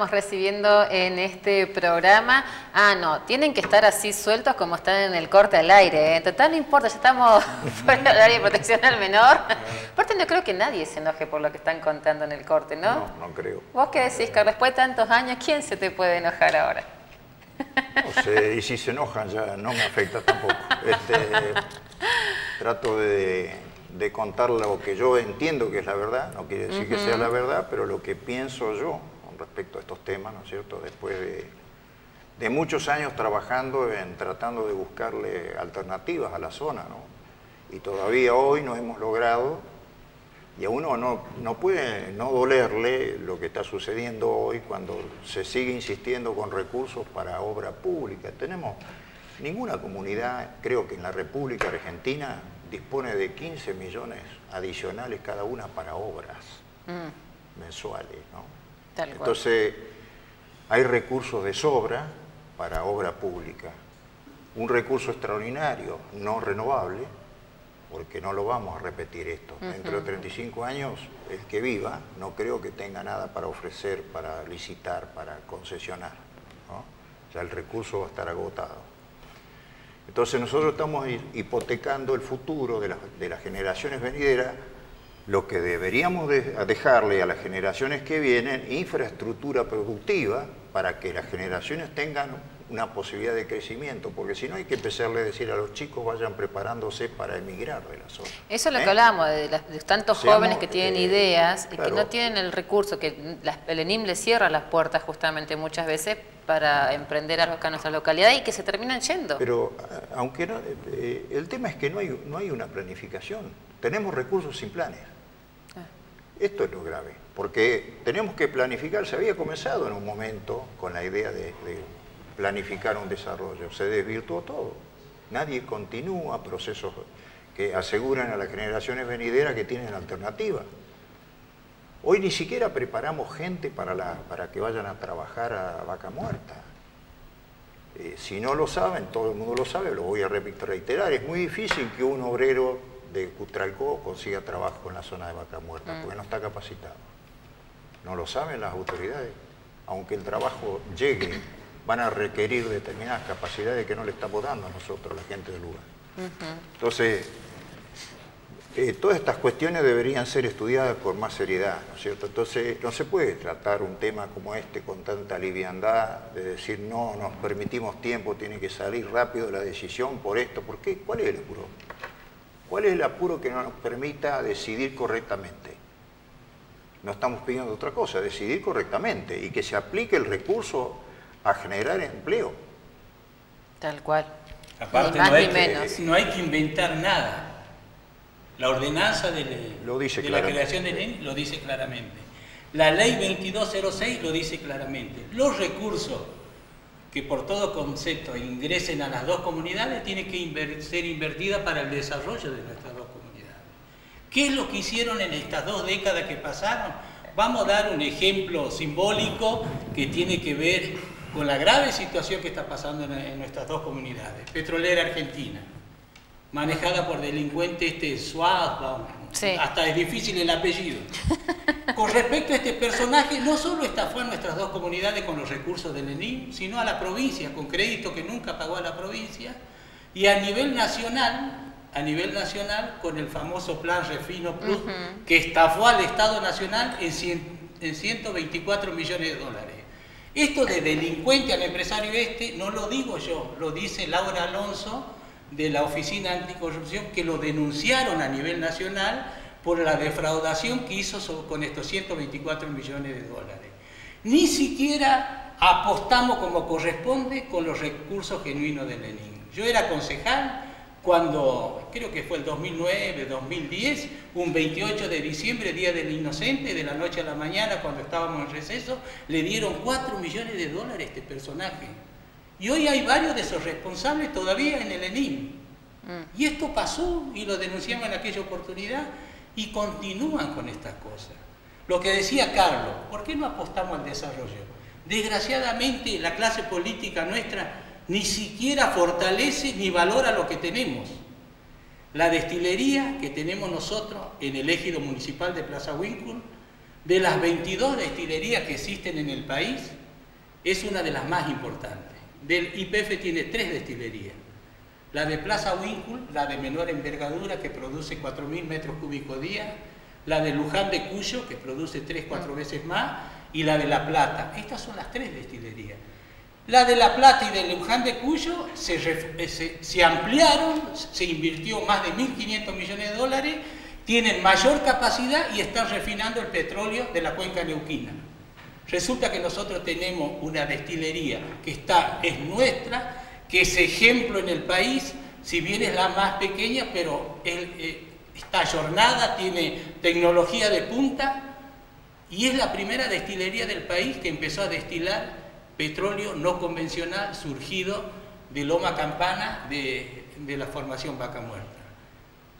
Estamos recibiendo en este programa. Ah, no, tienen que estar así sueltos como están en el corte al aire. ¿eh? Total, no importa, ya estamos fuera del área de protección al menor. Aparte, no creo que nadie se enoje por lo que están contando en el corte, ¿no? No, no creo. ¿Vos qué decís, Carlos? Después de tantos años, ¿quién se te puede enojar ahora? No sé, y si se enojan ya no me afecta tampoco. Este, trato de, de contar lo que yo entiendo que es la verdad, no quiere decir que sea la verdad, pero lo que pienso yo respecto a estos temas, ¿no es cierto? Después de, de muchos años trabajando en tratando de buscarle alternativas a la zona, ¿no? Y todavía hoy no hemos logrado, y a uno no, no puede no dolerle lo que está sucediendo hoy cuando se sigue insistiendo con recursos para obra pública. Tenemos ninguna comunidad, creo que en la República Argentina, dispone de 15 millones adicionales cada una para obras Mm, mensuales. ¿no? Tal cual. Entonces, hay recursos de sobra para obra pública. Un recurso extraordinario, no renovable, porque no lo vamos a repetir esto. Dentro de 35 años, el que viva no creo que tenga nada para ofrecer, para licitar, para concesionar. ¿no? O sea, el recurso va a estar agotado. Entonces nosotros estamos hi- hipotecando el futuro de las generaciones venideras, lo que deberíamos de- dejarle a las generaciones que vienen, infraestructura productiva para que las generaciones tengan una posibilidad de crecimiento, porque si no hay que empezarle a decir a los chicos vayan preparándose para emigrar de la zona. Eso es lo ¿Eh? que hablábamos, de, las- de tantos Seamos, jóvenes que tienen eh, ideas y que no tienen el recurso, que las- el ENIM les cierra las puertas justamente muchas veces para emprender algo acá en nuestra localidad y que se terminan yendo. Pero aunque no, eh, el tema es que no hay, no hay una planificación. Tenemos recursos sin planes. Esto es lo grave, porque tenemos que planificar. Se había comenzado en un momento con la idea de, planificar un desarrollo. Se desvirtuó todo. Nadie continúa procesos que aseguran a las generaciones venideras que tienen alternativa. Hoy ni siquiera preparamos gente para, que vayan a trabajar a vaca muerta. Eh, si no lo saben, todo el mundo lo sabe, lo voy a reiterar. Es muy difícil que un obrero de Cutralcó consiga trabajo en la zona de vaca muerta, porque no está capacitado. No lo saben las autoridades. Aunque el trabajo llegue, van a requerir determinadas capacidades que no le estamos dando a nosotros, la gente del lugar. Entonces, eh, todas estas cuestiones deberían ser estudiadas con más seriedad, ¿no es cierto? Entonces, no se puede tratar un tema como este con tanta liviandad, de decir, no, nos permitimos tiempo, tiene que salir rápido la decisión por esto. ¿Por qué? ¿Cuál es el apuro? ¿Cuál es el apuro que no nos permita decidir correctamente? No estamos pidiendo otra cosa, decidir correctamente y que se aplique el recurso a generar empleo. Tal cual. Aparte, Ni más no, hay ni que, menos. no hay que inventar nada. La ordenanza de, la- Lo dice de la creación del ENI lo dice claramente. La ley 2206 lo dice claramente. Los recursos que por todo concepto ingresen a las dos comunidades tienen que ser invertidas para el desarrollo de nuestras dos comunidades. ¿Qué es lo que hicieron en estas dos décadas que pasaron? Vamos a dar un ejemplo simbólico que tiene que ver con la grave situación que está pasando en nuestras dos comunidades. Petrolera Argentina, manejada por delincuentes este Sí. hasta es difícil el apellido. Con respecto a este personaje, no solo estafó a nuestras dos comunidades con los recursos del ENIM, sino a la provincia, con crédito que nunca pagó a la provincia, y a nivel nacional, a nivel nacional, con el famoso Plan Refino Plus, que estafó al Estado Nacional en, cien- en 124 millones de dólares. Esto de delincuente al empresario este, no lo digo yo, lo dice Laura Alonso de la Oficina Anticorrupción, que lo denunciaron a nivel nacional por la defraudación que hizo con estos 124 millones de dólares. Ni siquiera apostamos como corresponde con los recursos genuinos del Lenin. Yo era concejal cuando, creo que fue el 2009, 2010, un 28 de diciembre, Día del Inocente, de la noche a la mañana, cuando estábamos en receso, le dieron 4 millones de dólares a este personaje. Y hoy hay varios de esos responsables todavía en el ENIM. Y esto pasó y lo denunciamos en aquella oportunidad y continúan con estas cosas. Lo que decía Carlos, ¿por qué no apostamos al desarrollo? Desgraciadamente la clase política nuestra ni siquiera fortalece ni valora lo que tenemos. La destilería que tenemos nosotros en el ejido municipal de Plaza Winkle De las 22 destilerías que existen en el país, es una de las más importantes. Del IPF tiene tres destilerías. La de Plaza Winkle, la de menor envergadura, que produce 4.000 metros cúbicos día, la de Luján de Cuyo, que produce 3-4 veces más, y la de La Plata. Estas son las tres destilerías. La de La Plata y de Luján de Cuyo se, eh, se, ampliaron, se invirtió más de 1.500 millones de dólares, tienen mayor capacidad y están refinando el petróleo de la cuenca neuquina. Resulta que nosotros tenemos una destilería que está, es nuestra, que es ejemplo en el país, si bien es la más pequeña, pero eh, está jornada, tiene tecnología de punta y es la primera destilería del país que empezó a destilar petróleo no convencional surgido de Loma Campana de, de la formación Vaca Muerta.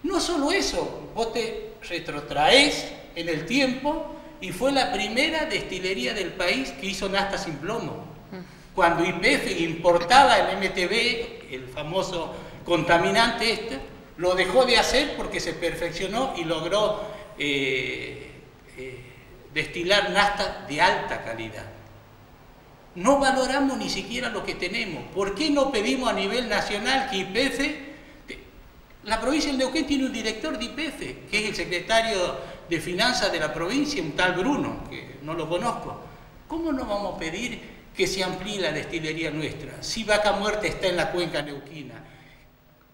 No solo eso, vos te retrotraes en el tiempo y fue la primera destilería del país que hizo nasta sin plomo. Cuando IPF importaba el MTB, el famoso contaminante este, lo dejó de hacer porque se perfeccionó y logró eh, eh, destilar nasta de alta calidad. No valoramos ni siquiera lo que tenemos. ¿Por qué no pedimos a nivel nacional que IPF... La provincia de Neuquén tiene un director de IPF, que es el secretario de Finanzas de la provincia, un tal Bruno, que no lo conozco. ¿Cómo no vamos a pedir que se amplíe la destilería nuestra? Si Vaca Muerta está en la cuenca neuquina,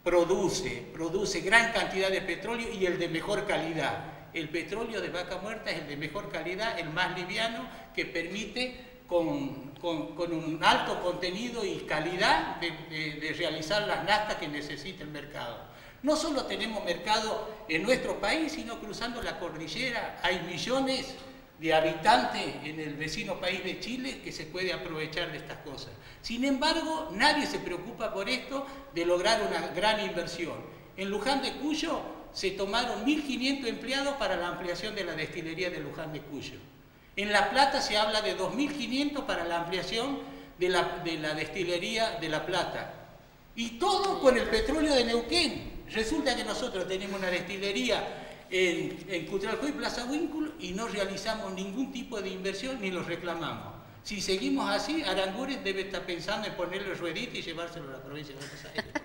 produce, produce gran cantidad de petróleo y el de mejor calidad. El petróleo de Vaca Muerta es el de mejor calidad, el más liviano, que permite con, un alto contenido y calidad de realizar las nastas que necesita el mercado. No solo tenemos mercado en nuestro país, sino cruzando la cordillera. Hay millones de habitantes en el vecino país de Chile que se puede aprovechar de estas cosas. Sin embargo, nadie se preocupa por esto de lograr una gran inversión. En Luján de Cuyo se tomaron 1.500 empleados para la ampliación de la destilería de Luján de Cuyo. En La Plata se habla de 2.500 para la ampliación de la, de la destilería de La Plata. Y todo con el petróleo de Neuquén. Resulta que nosotros tenemos una destilería en, en y Plaza Winkle y no realizamos ningún tipo de inversión ni lo reclamamos. Si seguimos así, Aranguren debe estar pensando en ponerle ruedita y llevárselo a la provincia de Buenos.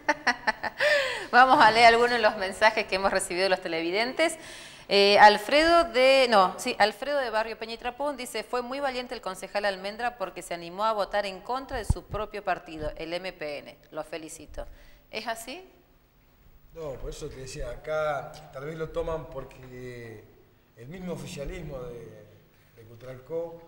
Vamos a leer algunos de los mensajes que hemos recibido de los televidentes. Eh, Alfredo de, no, sí, Alfredo de Barrio Peñitrapón dice, fue muy valiente el concejal Almendra porque se animó a votar en contra de su propio partido, el MPN. Lo felicito. ¿Es así? No, por eso te decía, acá tal vez lo toman porque el mismo oficialismo de, de Cutralcó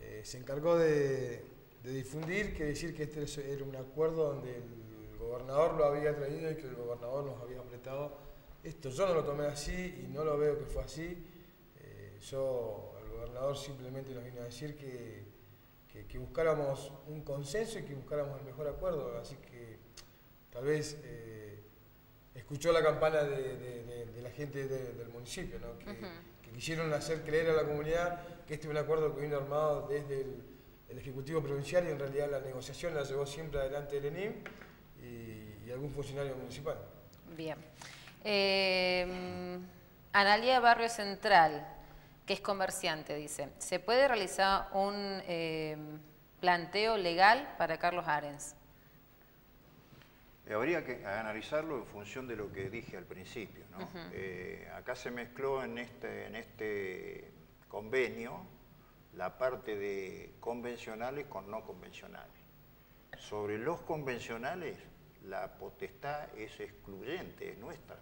eh, se encargó de, difundir que decir que este era un acuerdo donde el gobernador lo había traído y que el gobernador nos había apretado esto. Yo no lo tomé así y no lo veo que fue así. Eh, yo, el gobernador simplemente nos vino a decir que, que, buscáramos un consenso y que buscáramos el mejor acuerdo. Así que tal vez... Eh, escuchó la campana de, la gente del municipio, que, quisieron hacer creer a la comunidad que este es un acuerdo que vino armado desde el, Ejecutivo Provincial y en realidad la negociación la llevó siempre adelante el ENIM y, algún funcionario municipal. Bien. Eh, Analia Barrio Central, que es comerciante, dice, ¿se puede realizar un eh, planteo legal para Carlos Arens? Habría que analizarlo en función de lo que dije al principio. Eh, acá se mezcló en este, en este convenio la parte de convencionales con no convencionales. Sobre los convencionales, la potestad es excluyente, es nuestra.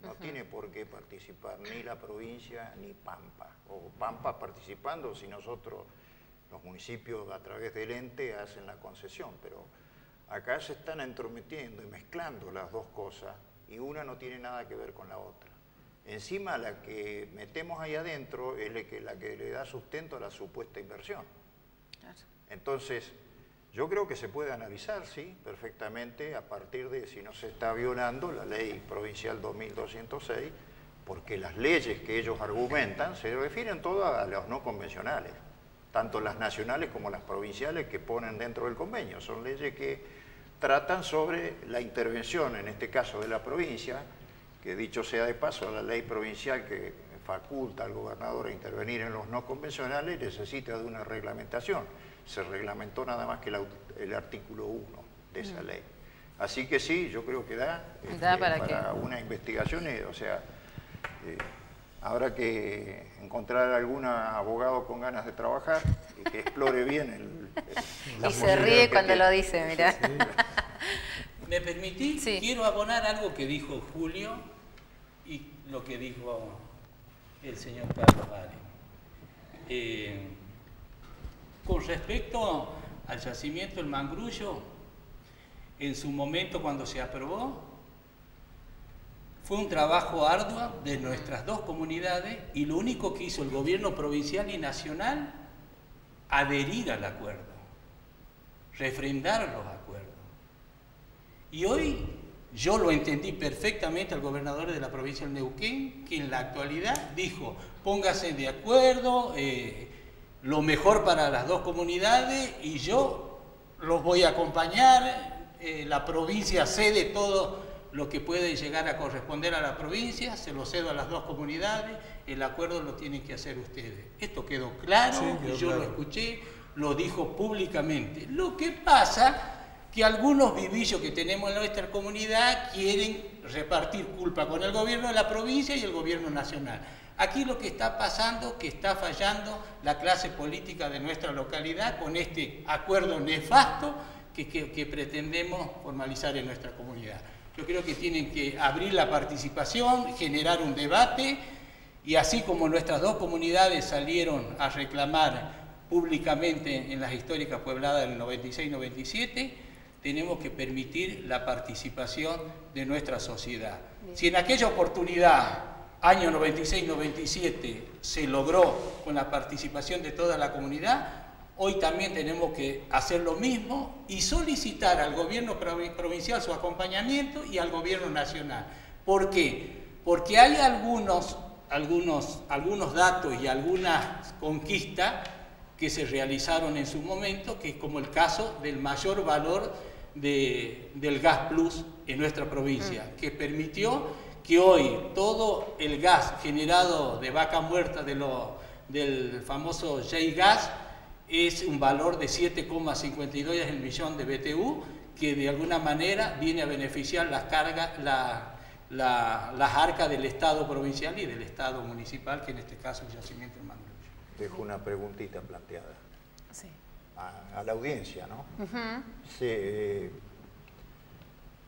No tiene por qué participar ni la provincia ni Pampa. O Pampa participando si nosotros, los municipios a través del ente, hacen la concesión. Pero Acá se están entrometiendo y mezclando las dos cosas y una no tiene nada que ver con la otra. Encima la que metemos ahí adentro es la que, la que le da sustento a la supuesta inversión. Entonces, yo creo que se puede analizar, sí, perfectamente, a partir de si no se está violando la ley provincial 2206, porque las leyes que ellos argumentan se refieren todas a los no convencionales tanto las nacionales como las provinciales que ponen dentro del convenio. Son leyes que tratan sobre la intervención, en este caso de la provincia, que dicho sea de paso, la ley provincial que faculta al gobernador a intervenir en los no convencionales necesita de una reglamentación. Se reglamentó nada más que el, artículo 1 de esa ley. Así que sí, yo creo que da, este, para, una investigación, o sea, eh, habrá que encontrar algún abogado con ganas de trabajar y que explore bien el... y se ríe cuando lo dice, mira. ¿Me permitís? Quiero abonar algo que dijo Julio y lo que dijo el señor Carlos Vale. Eh, con respecto al yacimiento del Mangrullo, en su momento cuando se aprobó, fue un trabajo arduo de nuestras dos comunidades y lo único que hizo el gobierno provincial y nacional, adherir al acuerdo, refrendar los acuerdos. Y hoy yo lo entendí perfectamente al gobernador de la provincia de Neuquén, que en la actualidad dijo, póngase de acuerdo, eh, lo mejor para las dos comunidades y yo los voy a acompañar, eh, la provincia cede todo lo que puede llegar a corresponder a la provincia, se lo cedo a las dos comunidades, el acuerdo lo tienen que hacer ustedes. Esto quedó claro, yo lo escuché, lo dijo públicamente. Lo que pasa que algunos vivillos que tenemos en nuestra comunidad quieren repartir culpa con el gobierno de la provincia y el gobierno nacional. Aquí lo que está pasando, que está fallando la clase política de nuestra localidad con este acuerdo nefasto que, pretendemos formalizar en nuestra comunidad. Yo creo que tienen que abrir la participación, generar un debate y así como nuestras dos comunidades salieron a reclamar públicamente en las históricas puebladas del 96-97, tenemos que permitir la participación de nuestra sociedad. Si en aquella oportunidad, año 96-97, se logró con la participación de toda la comunidad, hoy también tenemos que hacer lo mismo y solicitar al gobierno provincial su acompañamiento y al gobierno nacional. ¿Por qué? Porque hay algunos, algunos, algunos datos y algunas conquistas que se realizaron en su momento, que es como el caso del mayor valor del gas plus en nuestra provincia, mm. que permitió que hoy todo el gas generado de vaca muerta de lo, del famoso J-Gas es un valor de 7,52 el millón de BTU, que de alguna manera viene a beneficiar las cargas, la, las arcas del Estado provincial y del Estado municipal, que en este caso es el yacimiento del Mangrullo. Dejo una preguntita planteada. Sí a, la audiencia, ¿no?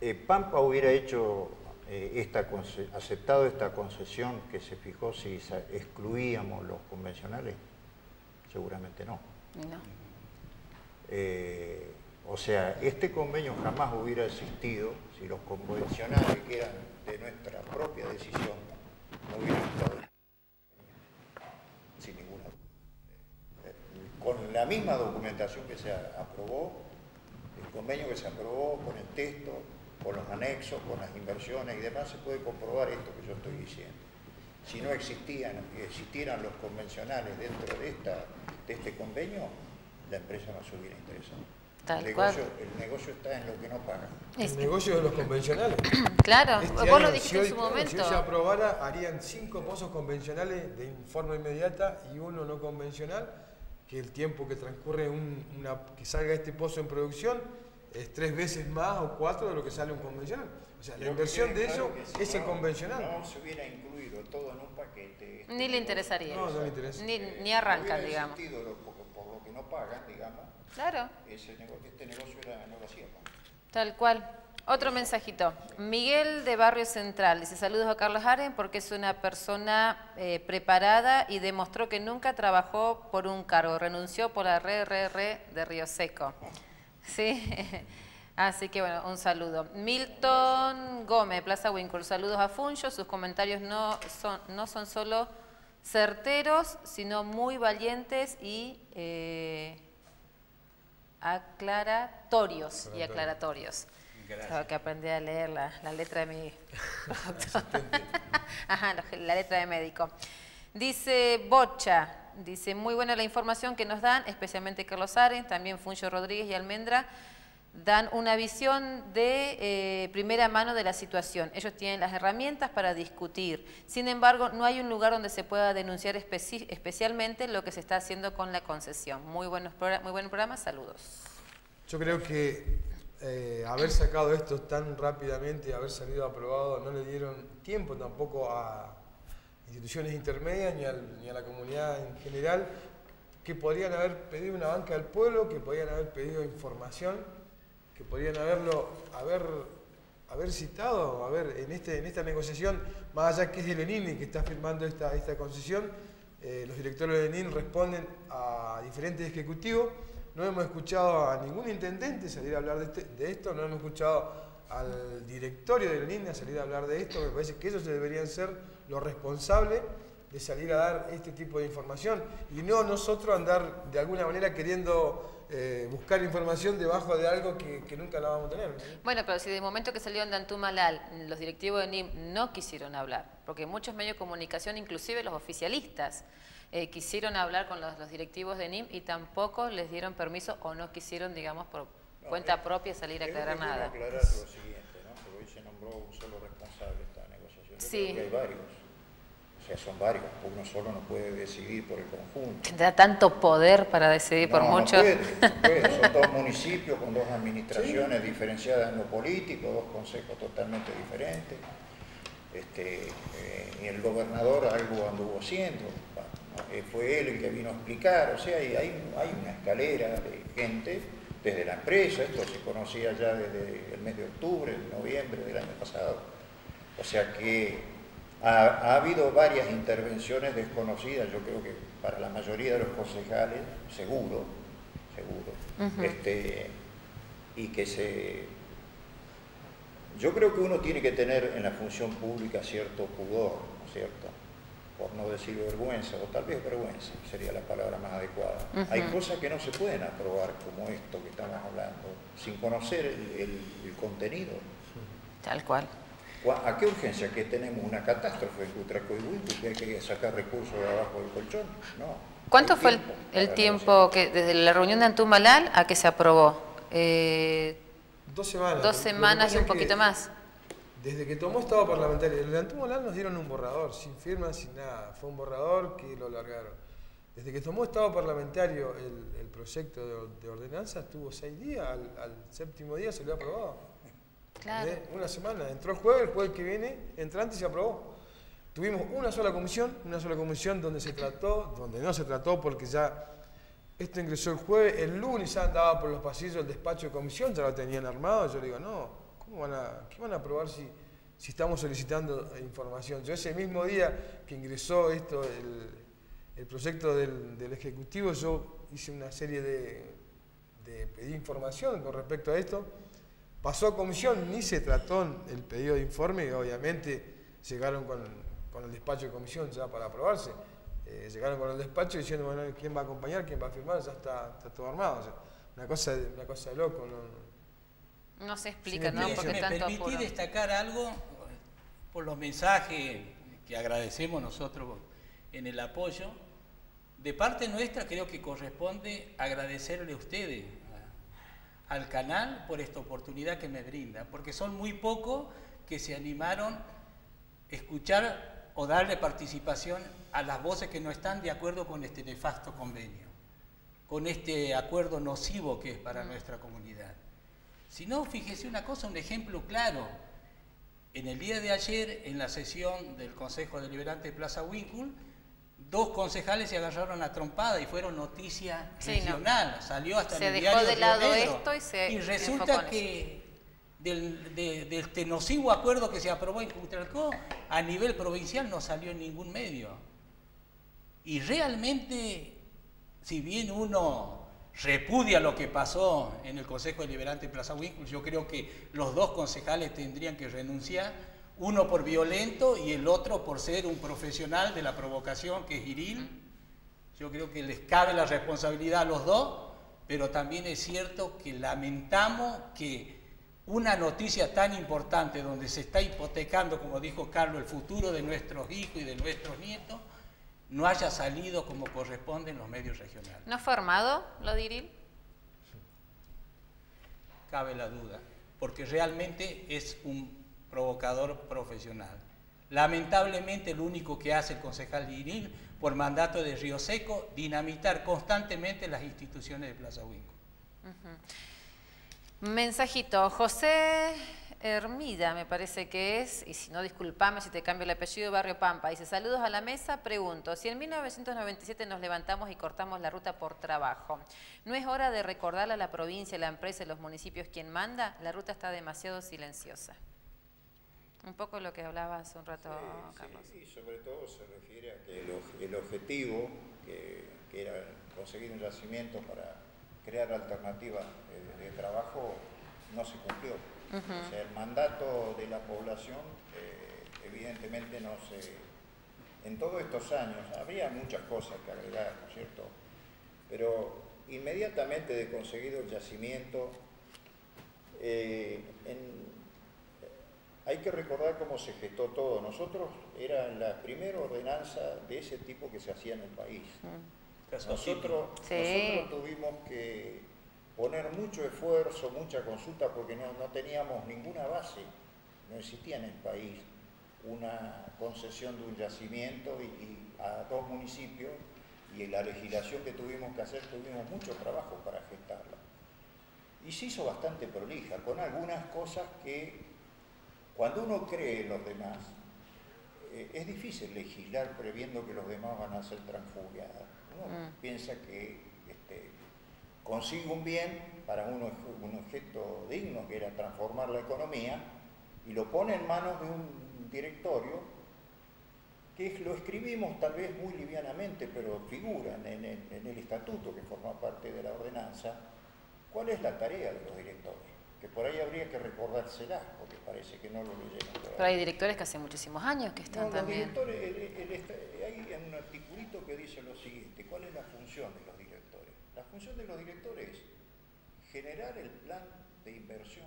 Eh, Pampa hubiera hecho eh, esta aceptado esta concesión que se fijó si excluíamos los convencionales? Seguramente no. No. Eh, o sea, este convenio jamás hubiera existido si los convencionales que eran de nuestra propia decisión no hubieran estado con la misma documentación que se aprobó, el convenio que se aprobó, con el texto, con los anexos, con las inversiones y demás, se puede comprobar esto que yo estoy diciendo. Si no existían, existieran los convencionales dentro de, esta, de este convenio, la empresa no se hubiera interesado. el, negocio, el negocio está en lo que no paga. El negocio de los convencionales. claro, este vos lo dijiste en su momento. Si se aprobara, harían cinco pozos convencionales de forma inmediata y uno no convencional que el tiempo que transcurre una, que salga este pozo en producción es tres veces más o cuatro de lo que sale un convencional. O sea, la inversión de eso es el convencional. No se hubiera incluido todo en un paquete. Ni le interesaría. No, no le interesa. Ni, ni arrancan, digamos. Lo, por, por, lo que no pagan, digamos. Claro. Ese negocio, este negocio era, no lo hacía. Tal cual. Otro mensajito. Miguel de Barrio Central dice saludos a Carlos Aren porque es una persona eh, preparada y demostró que nunca trabajó por un cargo, renunció por la RRR de Río Seco. Sí, así que bueno, un saludo. Milton Gómez, Plaza Winkle, saludos a Funcho, sus comentarios no son, no son solo certeros, sino muy valientes y eh, aclaratorios y aclaratorios. Tengo que aprender a leer la, letra de mi... Ajá, la letra de médico. Dice Bocha, dice, muy buena la información que nos dan, especialmente Carlos Ares, también Funcho Rodríguez y Almendra, dan una visión de eh, primera mano de la situación. Ellos tienen las herramientas para discutir. Sin embargo, no hay un lugar donde se pueda denunciar especialmente lo que se está haciendo con la concesión. Muy, buenos muy buen programa, saludos. Yo creo que eh, haber sacado esto tan rápidamente, haber salido aprobado, no le dieron tiempo tampoco a instituciones intermedias ni, ni a la comunidad en general que podrían haber pedido una banca del pueblo, que podrían haber pedido información que podrían haberlo, haber, haber citado, haber, en, este, en esta negociación, más allá que es el ENIN que está firmando esta, esta concesión, eh, los directores del ENIN responden a diferentes ejecutivos. No hemos escuchado a ningún intendente salir a hablar de, este, de esto, no hemos escuchado al directorio del ENIN a salir a hablar de esto. Me parece que ellos deberían ser los responsables de salir a dar este tipo de información y no nosotros andar de alguna manera queriendo eh, buscar información debajo de algo que, nunca la vamos a tener. Bueno, pero si de momento que salió en Dantumalal los directivos de NIM no quisieron hablar, porque muchos medios de comunicación, inclusive los oficialistas, eh, quisieron hablar con los, directivos de NIM y tampoco les dieron permiso o no quisieron, digamos, por cuenta propia salir a aclarar nada. aclarar lo siguiente, ¿no? Porque hoy se nombró un solo responsable de esta negociación. sí. hay varios son varios, uno solo no puede decidir por el conjunto. Da tanto poder para decidir por muchos. No puede, son dos municipios con dos administraciones diferenciadas en lo político, dos consejos totalmente diferentes. Este, eh, y el gobernador algo anduvo haciendo, fue él el que vino a explicar, o sea, hay, hay una escalera de gente desde la empresa, esto se conocía ya desde el mes de octubre, noviembre del año pasado, o sea que ha, habido varias intervenciones desconocidas, yo creo que para la mayoría de los concejales, seguro, seguro, este, y que se... Yo creo que uno tiene que tener en la función pública cierto pudor, ¿no es cierto? Por no decir vergüenza, o tal vez vergüenza sería la palabra más adecuada. Hay cosas que no se pueden aprobar como esto que estamos hablando, sin conocer el contenido. Tal cual. ¿A qué urgencia? ¿Que tenemos una catástrofe en Cutraco y que hay que sacar recursos de abajo del colchón? No. ¿Cuánto fue el, tiempo que desde la reunión de Antumalal a que se aprobó? Eh, dos semanas. Dos semanas y un poquito más. Desde que tomó estado parlamentario, el de Antumalal nos dieron un borrador, sin firma, sin nada. Fue un borrador que lo largaron. Desde que tomó estado parlamentario el, proyecto de, ordenanza, estuvo seis días, al, séptimo día se lo ha aprobado. ¿Eh? Una semana, entró el jueves, el jueves que viene, entrante y se aprobó. Tuvimos una sola comisión, una sola comisión donde se trató, donde no se trató porque ya esto ingresó el jueves, el lunes ya andaba por los pasillos del despacho de comisión, ya lo tenían armado, yo le digo, no, ¿cómo van a, ¿qué van a aprobar si, si estamos solicitando información? Yo ese mismo día que ingresó esto, el, proyecto del, Ejecutivo, yo hice una serie de, de pedir información con respecto a esto, Pasó a comisión, ni se trató el pedido de informe y obviamente llegaron con, el despacho de comisión ya para aprobarse. Eh, llegaron con el despacho diciendo, bueno, ¿quién va a acompañar? ¿Quién va a firmar? Ya está, todo armado. una, cosa, una cosa de loco. No, se explica, ¿no? Porque me permití destacar algo por los mensajes que agradecemos nosotros en el apoyo. De parte nuestra creo que corresponde agradecerle a ustedes, al canal por esta oportunidad que me brinda, porque son muy pocos que se animaron a escuchar o darle participación a las voces que no están de acuerdo con este nefasto convenio, con este acuerdo nocivo que es para nuestra comunidad. Si no, fíjese una cosa, un ejemplo claro. En el día de ayer, en la sesión del Consejo Deliberante de Plaza Winkle, dos concejales se agarraron a trompada y fueron noticia regional, salió hasta se el dejó de lado esto y se y resulta que del, de, este nocivo acuerdo que se aprobó en Cutralcó a nivel provincial no salió en ningún medio. Y realmente si bien uno repudia lo que pasó en el Consejo Deliberante de Plaza Winkle, yo creo que los dos concejales tendrían que renunciar uno por violento y el otro por ser un profesional de la provocación, que es Iril. Yo creo que les cabe la responsabilidad a los dos, pero también es cierto que lamentamos que una noticia tan importante donde se está hipotecando, como dijo Carlos, el futuro de nuestros hijos y de nuestros nietos, no haya salido como corresponde en los medios regionales. ¿No formado lo de Iril? cabe la duda, porque realmente es un provocador profesional. Lamentablemente lo único que hace el concejal Giril, por mandato de Río Seco, dinamitar constantemente las instituciones de Plaza Huinco. Mensajito, José Hermida me parece que es, y si no disculpame si te cambio el apellido, Barrio Pampa, dice saludos a la mesa, pregunto, si en 1997 nos levantamos y cortamos la ruta por trabajo, ¿no es hora de recordarle a la provincia, la empresa y los municipios quién manda? La ruta está demasiado silenciosa. Un poco lo que hablaba hace un rato, Carlos. Sí, y sobre todo se refiere a que el, objetivo, que, era conseguir un yacimiento para crear alternativas de, trabajo, no se cumplió. O sea, el mandato de la población, eh, evidentemente no se... En todos estos años, habría muchas cosas que agregar, ¿no es cierto? Pero inmediatamente de conseguido el yacimiento, eh, en, hay que recordar cómo se gestó todo. Nosotros era la primera ordenanza de ese tipo que se hacía en el país. Mm. Nosotros, tuvimos que poner mucho esfuerzo, mucha consulta, porque no, teníamos ninguna base, no existía en el país una concesión de un yacimiento y, a dos municipios y en la legislación que tuvimos que hacer tuvimos mucho trabajo para gestarla. Y se hizo bastante prolija, con algunas cosas que cuando uno cree en los demás, eh, es difícil legislar previendo que los demás van a ser transfugiadas. Uno mm. piensa que este, consigue un bien para uno un objeto digno, que era transformar la economía, y lo pone en manos de un directorio que lo escribimos tal vez muy livianamente, pero figuran en el estatuto que forma parte de la ordenanza, cuál es la tarea de los directores que por ahí habría que recordársela, porque parece que no lo leyeron. Pero hay directores que hace muchísimos años que están también. hay un articulito que dice lo siguiente, ¿cuál es la función de los directores? La función de los directores es generar el plan de inversión,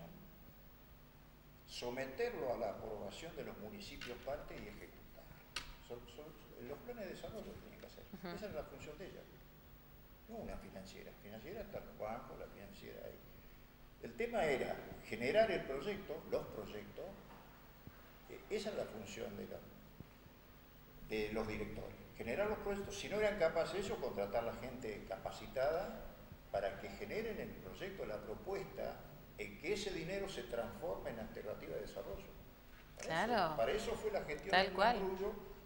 someterlo a la aprobación de los municipios parte y ejecutar. los planes de desarrollo tienen que hacer. Esa es la función de ella. No una financiera. Financiera está los bancos, la financiera ahí el tema era generar el proyecto, los proyectos, eh, esa es la función de, de los directores, generar los proyectos. Si no eran capaces de eso, contratar a la gente capacitada para que generen el proyecto, la propuesta, en que ese dinero se transforme en alternativa de desarrollo. Para claro. Eso, para eso fue la gestión del cual.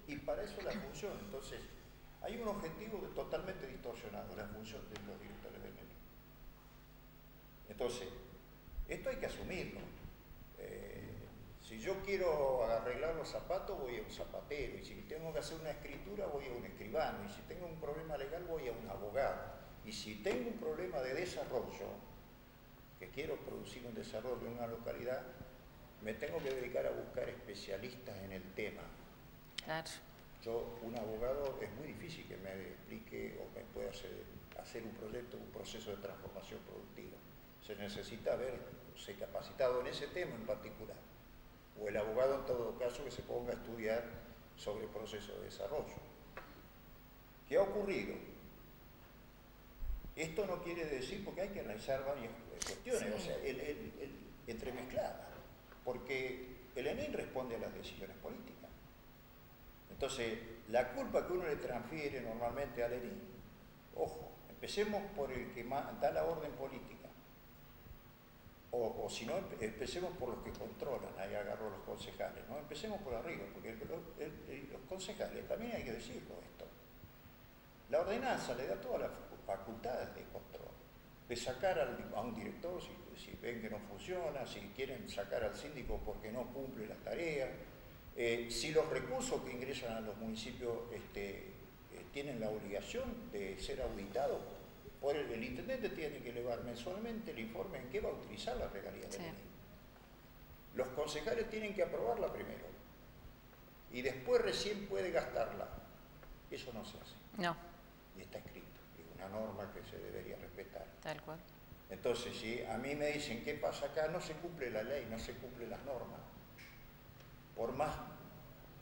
y para eso la función. Entonces, hay un objetivo totalmente distorsionado, la función de los directores del menú. Entonces, esto hay que asumirlo. Eh, si yo quiero arreglar los zapatos, voy a un zapatero. Y si tengo que hacer una escritura, voy a un escribano. Y si tengo un problema legal, voy a un abogado. Y si tengo un problema de desarrollo, que quiero producir un desarrollo en una localidad, me tengo que dedicar a buscar especialistas en el tema. Claro. Yo, un abogado, es muy difícil que me explique o me pueda hacer, hacer un proyecto, un proceso de transformación productiva se necesita haberse capacitado en ese tema en particular, o el abogado en todo caso que se ponga a estudiar sobre el proceso de desarrollo. ¿Qué ha ocurrido? Esto no quiere decir, porque hay que analizar varias cuestiones, o sea, entremezcladas, porque el ENIN responde a las decisiones políticas. Entonces, la culpa que uno le transfiere normalmente al ENIN, ojo, empecemos por el que da la orden política, o, si no, empecemos por los que controlan, ahí agarro los concejales, ¿no? Empecemos por arriba, porque los concejales, también hay que decirlo esto. La ordenanza le da todas las facultades de control, de sacar a un director si, ven que no funciona, si quieren sacar al síndico porque no cumple las tareas, eh, si los recursos que ingresan a los municipios este, eh, tienen la obligación de ser auditados el, intendente tiene que elevar mensualmente el informe en qué va a utilizar la regalía de Los concejales tienen que aprobarla primero y después recién puede gastarla. Eso no se hace. No. Y está escrito. Es una norma que se debería respetar. Tal cual. Entonces, si a mí me dicen qué pasa acá, no se cumple la ley, no se cumplen las normas. Por más,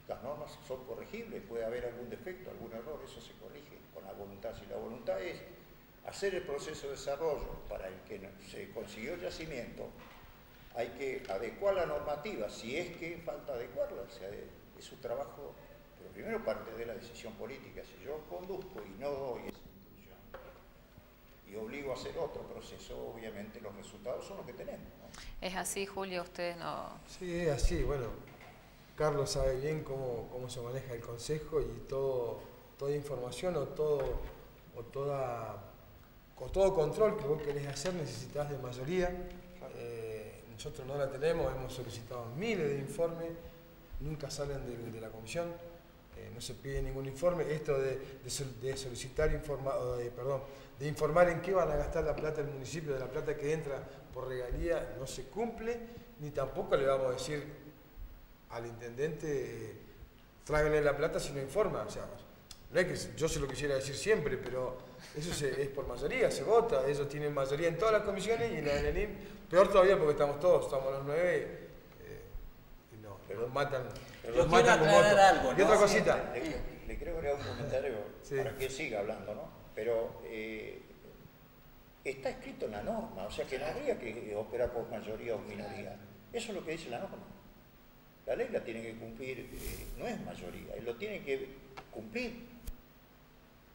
las normas son corregibles, puede haber algún defecto, algún error, eso se corrige con la voluntad. Si la voluntad es hacer el proceso de desarrollo para el que se consiguió el yacimiento, hay que adecuar la normativa, si es que falta adecuarla, o sea, es su trabajo, pero primero parte de la decisión política, si yo conduzco y no doy esa instrucción y obligo a hacer otro proceso, obviamente los resultados son los que tenemos. ¿Es así, Julio? ¿Ustedes no...? Sí, es así, bueno, Carlos sabe bien cómo, cómo se maneja el Consejo y todo, toda información o todo, o toda, o todo control que vos querés hacer necesitas de mayoría. Eh, nosotros no la tenemos, hemos solicitado miles de informes, nunca salen de, la comisión, eh, no se pide ningún informe. Esto de, solicitar informa, perdón, de informar en qué van a gastar la plata del municipio, de la plata que entra por regalía, no se cumple, ni tampoco le vamos a decir al intendente, tráiganle la plata si no informa. O sea, no es que yo se lo quisiera decir siempre, pero eso es por mayoría, se vota, ellos tienen mayoría en todas las comisiones y en la NENIM, peor todavía porque estamos todos, estamos los nueve eh, y no, pero, nos matan. Pero matan como algo, Y otra cosita. Le, creo que un comentario para que siga hablando, ¿no? Pero eh, está escrito en la norma, o sea que no habría que operar por mayoría o minoría. Eso es lo que dice la norma. La ley la tiene que cumplir, eh, no es mayoría, lo tiene que cumplir.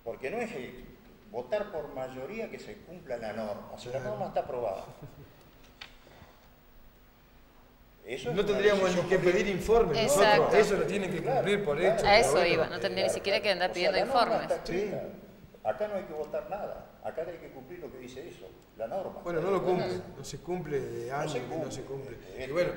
Porque no es votar por mayoría que se cumpla la norma, o sea, la norma está aprobada. no tendríamos ni que pedir informe, nosotros, eso lo tienen que cumplir por hecho. A eso iba, no tendría ni siquiera que andar pidiendo informes. Acá no hay que votar nada, acá hay que cumplir lo que dice eso, la norma. Bueno, no lo cumple, no se cumple de años no se cumple. Y bueno,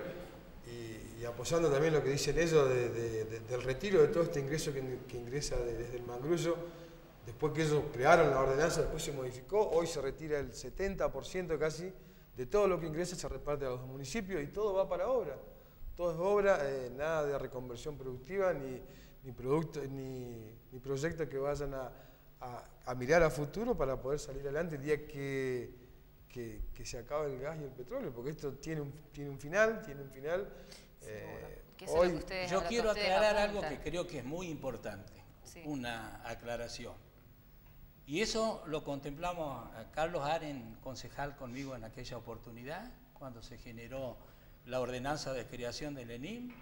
y apoyando también lo que dicen ellos del retiro de todo este ingreso que, ingresa desde el mangrullo, después que ellos crearon la ordenanza, después se modificó, hoy se retira el 70% casi de todo lo que ingresa, se reparte a los municipios y todo va para obra. Todo es obra, eh, nada de reconversión productiva ni, ni, ni, proyectos que vayan a mirar a futuro para poder salir adelante el día que que, se acabe el gas y el petróleo, porque esto tiene un, tiene un final, tiene un final. Eh, yo quiero aclarar algo que creo que es muy importante, una aclaración. Y eso lo contemplamos Carlos Aren, concejal conmigo en aquella oportunidad, cuando se generó la ordenanza de creación del ENIM,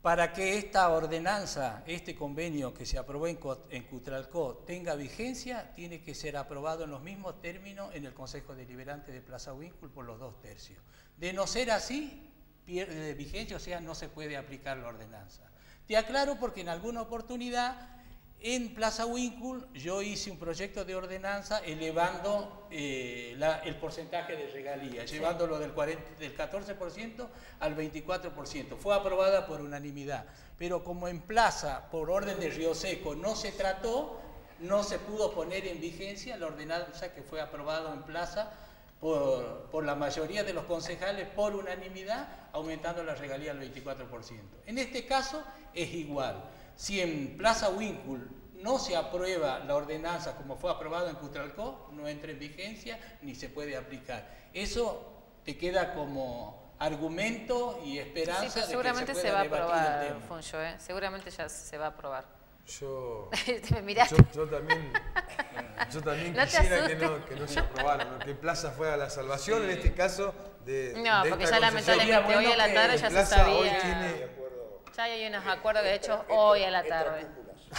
para que esta ordenanza, este convenio que se aprobó en, Cutralcó tenga vigencia, tiene que ser aprobado en los mismos términos en el Consejo Deliberante de Plaza Winkle por los dos tercios. De no ser así, pierde vigencia, o sea, no se puede aplicar la ordenanza. Te aclaro porque en alguna oportunidad en Plaza Winkle yo hice un proyecto de ordenanza elevando eh, el porcentaje de regalías, llevándolo del, 14% al 24%. Fue aprobada por unanimidad, pero como en Plaza, por orden de Río Seco, no se trató, no se pudo poner en vigencia la ordenanza que fue aprobada en Plaza por, por, la mayoría de los concejales por unanimidad, aumentando la regalía al 24%. En este caso es igual si en Plaza Winkle no se aprueba la ordenanza como fue aprobado en Cutralcó, no entra en vigencia ni se puede aplicar. Eso te queda como argumento y esperanza sí, seguramente de que se, se va a aprobar, ¿eh? seguramente ya se va a aprobar. Yo, yo, yo, también, yo también quisiera que no, que no, se aprobara, que Plaza fuera la salvación, en este caso de. No, porque ya lamentablemente hoy a la tarde ya se sabía. Ya hay unos acuerdos que de hecho hoy a la tarde.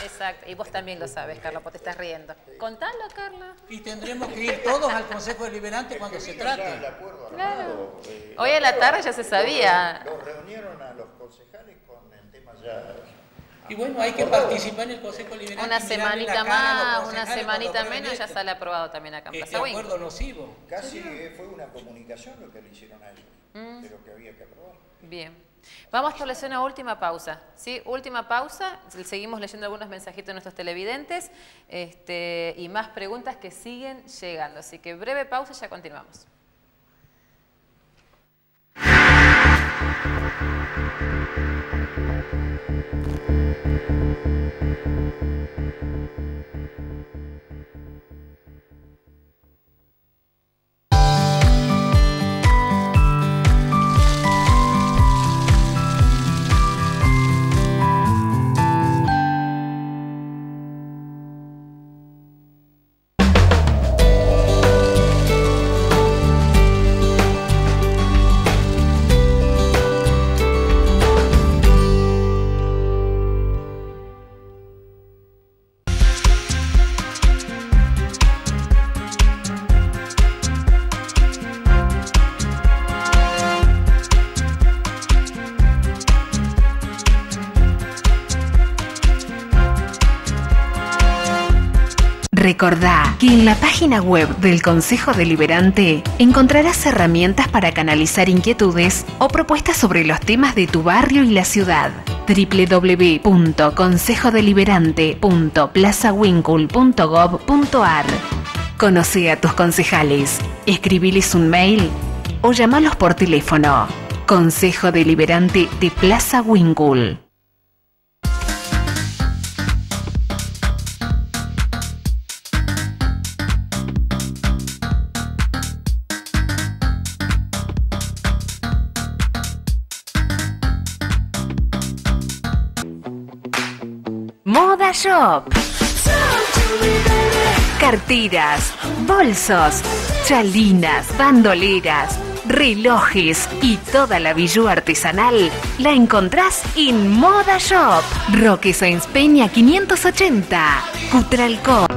Exacto, y vos también lo sabes, Carla, porque te estás riendo. Contalo, Carla. Y tendremos que ir todos al Consejo Deliberante cuando se trate. Claro. Eh, hoy a la tarde ya se sabía. Los reunieron a los concejales con el tema ya y bueno, hay que participar en el Consejo Deliberante. Una semanita más, una semanita menos, ya sale aprobado también acá en Plaza Este acuerdo nocivo. Casi fue una comunicación lo que le hicieron a ellos, mm. de lo que había que aprobar. Bien. Vamos a establecer una última pausa, ¿sí? Última pausa, seguimos leyendo algunos mensajitos de nuestros televidentes este, y más preguntas que siguen llegando. Así que breve pausa y ya continuamos. Recordá que en la página web del Consejo Deliberante encontrarás herramientas para canalizar inquietudes o propuestas sobre los temas de tu barrio y la ciudad. www.consejodeliberante.plazawincul.gov.ar Conoce a tus concejales, escribiles un mail o llamalos por teléfono. Consejo Deliberante de Plaza Wincul. Shop. Bolsos, chalinas, bandoleras, relojes y toda la billú artesanal la encontrás en Moda Shop. Roque Sáenz Peña 580, Cutralcó.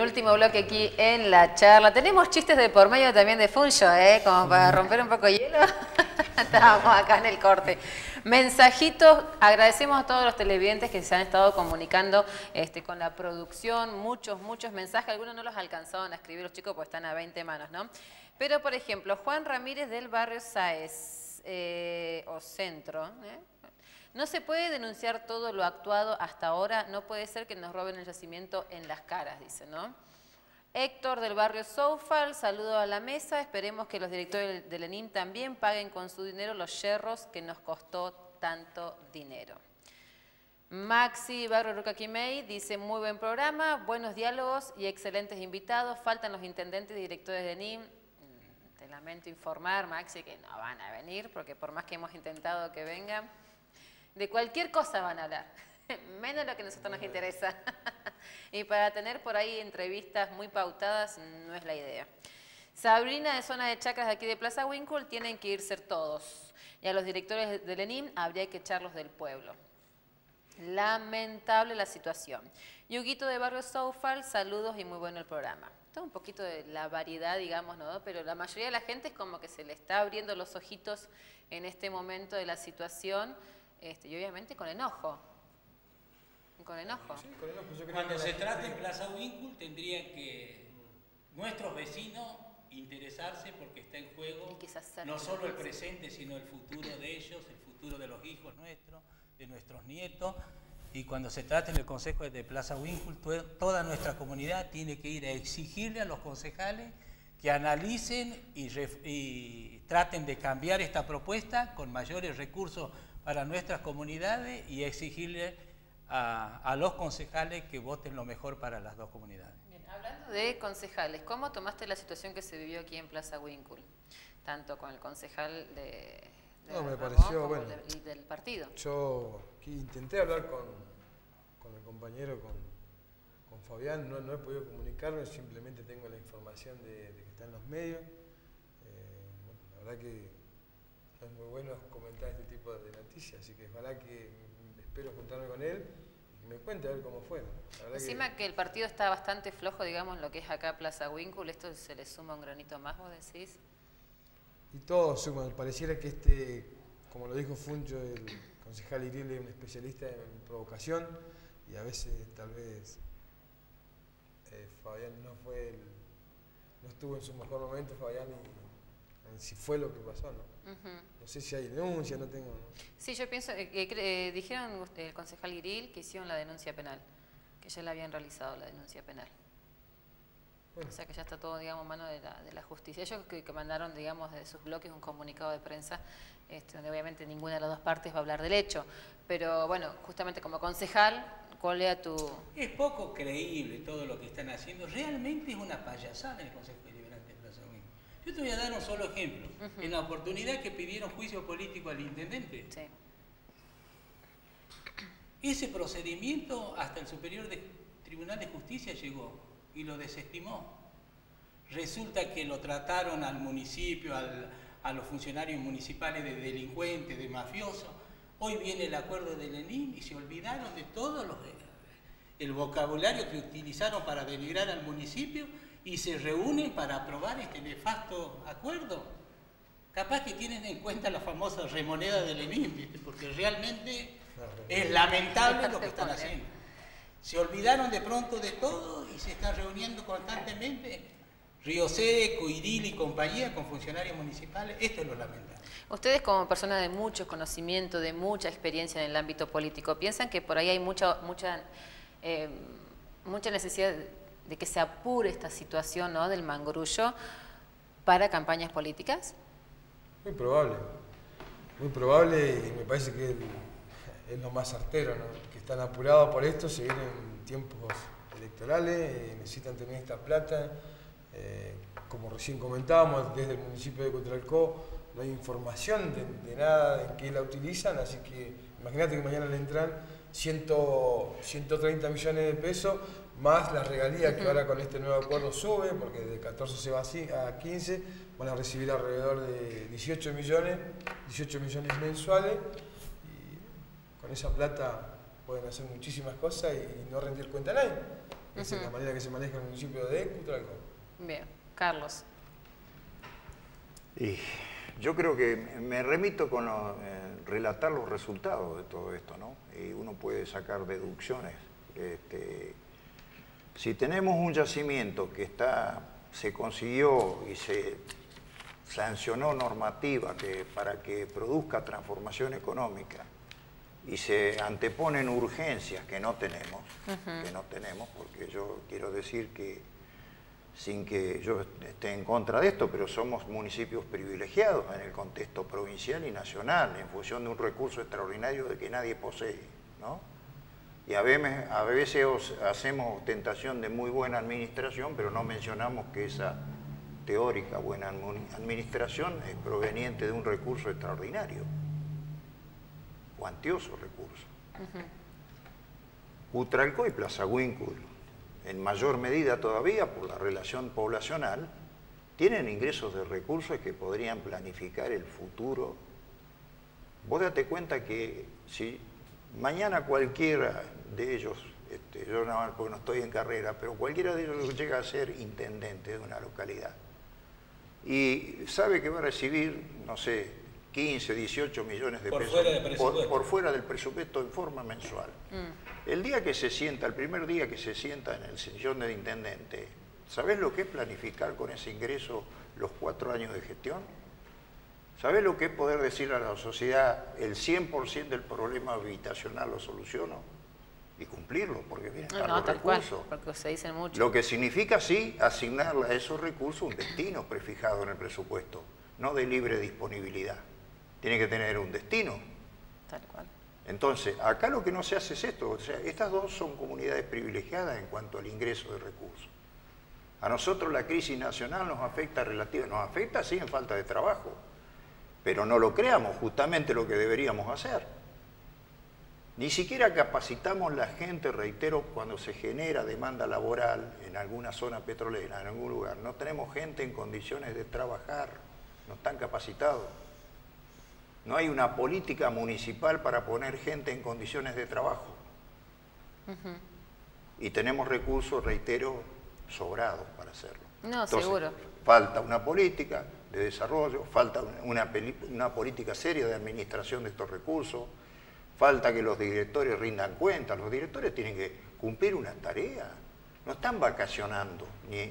Último bloque aquí en la charla. Tenemos chistes de por medio también de Funcho, ¿eh? Como para romper un poco hielo. Estábamos acá en el corte. Mensajitos, agradecemos a todos los televidentes que se han estado comunicando este, con la producción, muchos, muchos mensajes, algunos no los alcanzaron a escribir los chicos porque están a 20 manos, ¿no? Pero, por ejemplo, Juan Ramírez del barrio Saez, eh, o Centro, ¿eh? No se puede denunciar todo lo actuado hasta ahora, no puede ser que nos roben el yacimiento en las caras, dice, ¿no? Héctor del barrio Soufal, saludo a la mesa, esperemos que los directores del ENIM también paguen con su dinero los yerros que nos costó tanto dinero. Maxi Barrio Rucaquimei dice, muy buen programa, buenos diálogos y excelentes invitados, faltan los intendentes y directores de ENIM, mm, te lamento informar, Maxi, que no van a venir, porque por más que hemos intentado que vengan, de cualquier cosa van a hablar, menos lo que a nosotros nos interesa. y para tener por ahí entrevistas muy pautadas no es la idea. Sabrina de zona de chacras de aquí de Plaza Winkle tienen que irse todos. Y a los directores del ENIM habría que echarlos del pueblo. Lamentable la situación. Yuguito de Barrio Soufal, saludos y muy bueno el programa. Todo un poquito de la variedad, digamos, ¿no? Pero la mayoría de la gente es como que se le está abriendo los ojitos en este momento de la situación este, y obviamente con enojo. Con enojo. Cuando se trate en Plaza Winkle tendrían que nuestros vecinos interesarse porque está en juego no solo el presente, sino el futuro de ellos, el futuro de los hijos nuestros, de nuestros nietos. Y cuando se trata en el Consejo de Plaza Winkle, toda nuestra comunidad tiene que ir a exigirle a los concejales que analicen y, traten de cambiar esta propuesta con mayores recursos para nuestras comunidades y exigirle a, a los concejales que voten lo mejor para las dos comunidades. Hablando de concejales, ¿cómo tomaste la situación que se vivió aquí en Plaza Winkle? Tanto con el concejal de, no, me pareció, bueno, del partido. Yo intenté hablar con, con el compañero, con, con Fabián, no, no, he podido comunicarme, simplemente tengo la información de, que está en los medios. Eh, la verdad que es muy bueno comentar este tipo de noticias, así que ojalá que espero juntarme con él me cuente a ver cómo fue. Encima que... el partido está bastante flojo, digamos, lo que es acá Plaza Winkle, ¿esto se le suma un granito más, vos decís? Y todo suma, pareciera que este, como lo dijo Funcho, el concejal Iriel es un especialista en provocación y a veces tal vez eh, Fabián no fue no estuvo en su mejor momento Fabián y si fue lo que pasó, ¿no? No sé si hay denuncia, no tengo... Sí, yo pienso, que eh, dijeron el concejal Iril que hicieron la denuncia penal, que ya la habían realizado la denuncia penal. O sea que ya está todo, digamos, en mano de la, de la justicia. Ellos que, mandaron, digamos, de sus bloques un comunicado de prensa, este, donde obviamente ninguna de las dos partes va a hablar del hecho. Pero bueno, justamente como concejal, ¿cuál era tu...? Es poco creíble todo lo que están haciendo. Realmente es una payasada el Consejo yo te voy a dar un solo ejemplo. En la oportunidad que pidieron juicio político al intendente, ese procedimiento hasta el Superior Tribunal de Justicia llegó y lo desestimó. Resulta que lo trataron al municipio, a los funcionarios municipales de delincuentes, de mafiosos. Hoy viene el acuerdo de Lenin y se olvidaron de todo los, el vocabulario que utilizaron para denigrar al municipio y se reúnen para aprobar este nefasto acuerdo. Capaz que tienen en cuenta la famosa remoneda de Lenin, porque realmente es lamentable lo que están haciendo. Se olvidaron de pronto de todo y se están reuniendo constantemente. Río Seco, Iril y compañía con funcionarios municipales, esto es lo lamentable. Ustedes como personas de mucho conocimiento, de mucha experiencia en el ámbito político, ¿piensan que por ahí hay mucha, mucha, eh, mucha necesidad de que se apure esta situación ¿no? del mangrullo para campañas políticas? Muy probable, muy probable y me parece que es lo más certero, ¿no? que están apurados por esto, se vienen tiempos electorales, necesitan tener esta plata. Eh, como recién comentábamos, desde el municipio de Cotralcó no hay información de, nada de qué la utilizan, así que imagínate que mañana le entran 130 millones de pesos más la regalía que ahora con este nuevo acuerdo sube, porque de 14 se va a 15, van a recibir alrededor de 18 millones, 18 millones mensuales, y con esa plata pueden hacer muchísimas cosas y, no rendir cuenta a nadie. Esa es la manera que se maneja el municipio de Cutralcó. Bien, Carlos. Y yo creo que me remito con eh, relatar los resultados de todo esto, ¿no? Y uno puede sacar deducciones. Este, si tenemos un yacimiento que está, se consiguió y se sancionó normativa que, para que produzca transformación económica y se anteponen urgencias que no tenemos, que no tenemos, porque yo quiero decir que sin que yo esté en contra de esto, pero somos municipios privilegiados en el contexto provincial y nacional, en función de un recurso extraordinario de que nadie posee, ¿no? Y a veces, a veces hacemos ostentación de muy buena administración, pero no mencionamos que esa teórica buena administración es proveniente de un recurso extraordinario, cuantioso recurso. Utralco y Plaza Winkle, en mayor medida todavía por la relación poblacional, tienen ingresos de recursos que podrían planificar el futuro. Vos date cuenta que si Mañana cualquiera de ellos, este, yo no, porque no estoy en carrera, pero cualquiera de ellos llega a ser intendente de una localidad y sabe que va a recibir, no sé, 15, 18 millones de pesos por, fuera del presupuesto en forma mensual. Mm. El día que se sienta, el primer día que se sienta en el sillón del intendente, ¿Sabés lo que es planificar con ese ingreso los cuatro años de gestión? ¿Sabés lo que es poder decirle a la sociedad el 100% del problema habitacional lo soluciono? Y cumplirlo, porque vienen no, no, tal recursos. Cual, porque se dicen mucho. Lo que significa, sí, asignarle a esos recursos un destino prefijado en el presupuesto, no de libre disponibilidad. Tiene que tener un destino. Tal cual. Entonces, acá lo que no se hace es esto. O sea, estas dos son comunidades privilegiadas en cuanto al ingreso de recursos. A nosotros la crisis nacional nos afecta relativamente, nos afecta sí en falta de trabajo, pero no lo creamos justamente lo que deberíamos hacer. Ni siquiera capacitamos la gente, reitero, cuando se genera demanda laboral en alguna zona petrolera, en algún lugar. No tenemos gente en condiciones de trabajar, no están capacitados. No hay una política municipal para poner gente en condiciones de trabajo. Y tenemos recursos, reitero, sobrados para hacerlo. No, seguro. Falta una política de desarrollo, falta una, una política seria de administración de estos recursos, falta que los directores rindan cuentas. Los directores tienen que cumplir una tarea. No están vacacionando ni,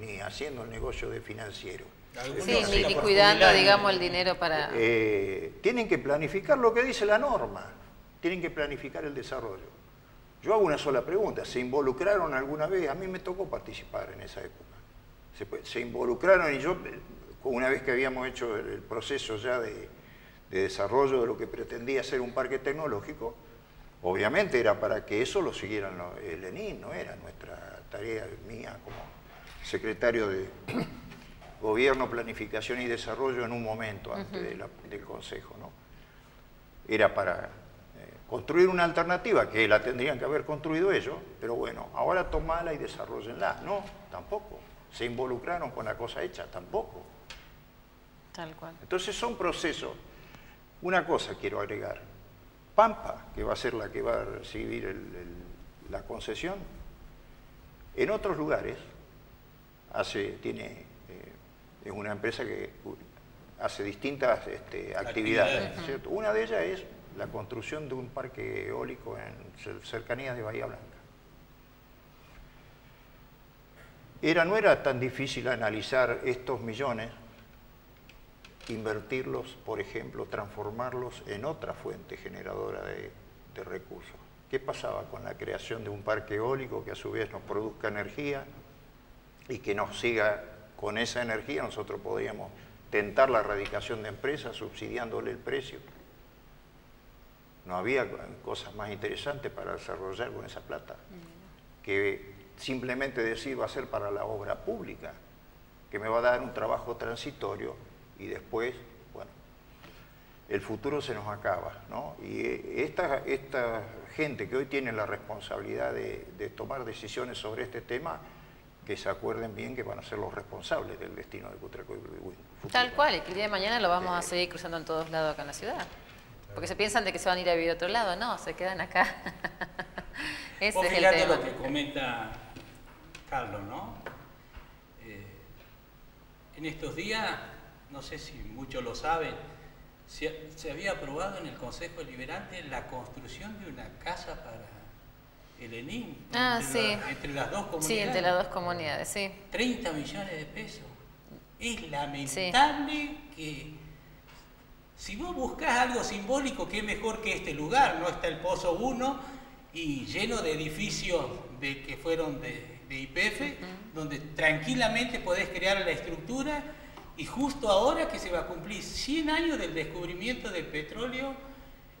ni haciendo el negocio de financiero. Sí, ni, cuidando, digamos, el dinero para... Eh, tienen que planificar lo que dice la norma, tienen que planificar el desarrollo. Yo hago una sola pregunta, ¿se involucraron alguna vez? A mí me tocó participar en esa época. Se, involucraron y yo, una vez que habíamos hecho el, proceso ya de, desarrollo de lo que pretendía ser un parque tecnológico, obviamente era para que eso lo siguieran el ENIN, no era nuestra tarea mía como secretario de Gobierno, Planificación y Desarrollo en un momento antes del Consejo. ¿no? Era para eh, construir una alternativa que la tendrían que haber construido ellos, pero bueno, ahora tomala y desarrollenla. No, tampoco. Se involucraron con la cosa hecha, tampoco. Tal cual. Entonces son procesos. Una cosa quiero agregar. Pampa, que va a ser la que va a recibir la concesión, en otros lugares hace, tiene es una empresa que hace distintas este, actividades. Una de ellas es la construcción de un parque eólico en cercanías de Bahía Blanca. Era, no era tan difícil analizar estos millones, invertirlos, por ejemplo, transformarlos en otra fuente generadora de, recursos. ¿Qué pasaba con la creación de un parque eólico que a su vez nos produzca energía y que nos siga con esa energía nosotros podríamos tentar la erradicación de empresas subsidiándole el precio. No había cosas más interesantes para desarrollar con esa plata que simplemente decir va a ser para la obra pública, que me va a dar un trabajo transitorio y después, bueno, el futuro se nos acaba, ¿no? Y esta, esta gente que hoy tiene la responsabilidad de, de tomar decisiones sobre este tema, que se acuerden bien que van a ser los responsables del destino de Cutraco y Tal cual, y que el día de mañana lo vamos a seguir cruzando en todos lados acá en la ciudad. Porque se piensan de que se van a ir a vivir a otro lado, no, se quedan acá. Ese es el tema. lo que comenta Carlos, ¿no? Eh, en estos días, no sé si muchos lo saben, se, se había aprobado en el Consejo Deliberante la construcción de una casa para el ENIM, ah, entre, las dos comunidades. Sí, entre las dos comunidades, sí. 30 millones de pesos. Es lamentable que si vos buscas algo simbólico, qué mejor que este lugar, no está el Pozo 1 y lleno de edificios de, que fueron de, de IPF, donde tranquilamente podés crear la estructura y justo ahora que se va a cumplir 100 años del descubrimiento del petróleo,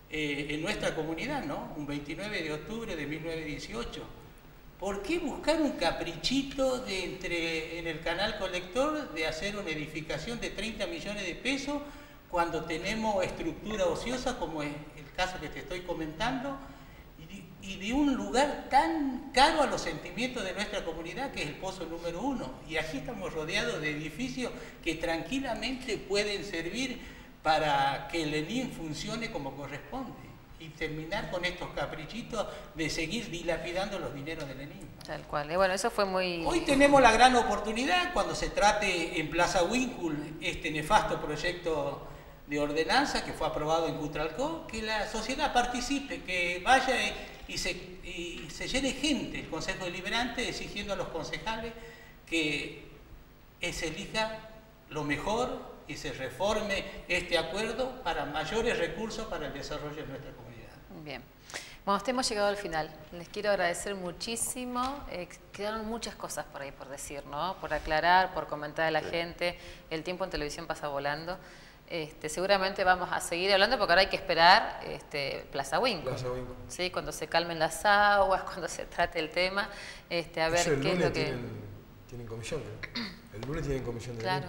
eh, en nuestra comunidad, ¿no? Un 29 de octubre de 1918. ¿Por qué buscar un caprichito entre, en el canal colector de hacer una edificación de 30 millones de pesos cuando tenemos estructura ociosa como es el caso que te estoy comentando y de, un lugar tan caro a los sentimientos de nuestra comunidad que es el pozo número uno? Y aquí estamos rodeados de edificios que tranquilamente pueden servir para que el ENIN funcione como corresponde y terminar con estos caprichitos de seguir dilapidando los dineros del ENIN. Tal cual. bueno, eso fue muy... Hoy tenemos la gran oportunidad cuando se trate en Plaza Winkle este nefasto proyecto de ordenanza que fue aprobado en Cutralcó, que la sociedad participe, que vaya y se, y se llene gente el Consejo Deliberante exigiendo a los concejales que se elija lo mejor y se reforme este acuerdo para mayores recursos para el desarrollo de nuestra comunidad. Bien. Bueno, hemos llegado al final. Les quiero agradecer muchísimo. Eh, quedaron muchas cosas por ahí por decir, ¿no? Por aclarar, por comentar a la gente. El tiempo en televisión pasa volando. Este, seguramente vamos a seguir hablando porque ahora hay que esperar este, Plaza Winco. Plaza Winco. ¿sí? Cuando se calmen las aguas, cuando se trate el tema, este, a ver qué es lo que... Tienen, tienen comisión, El lunes tienen comisión de Claro,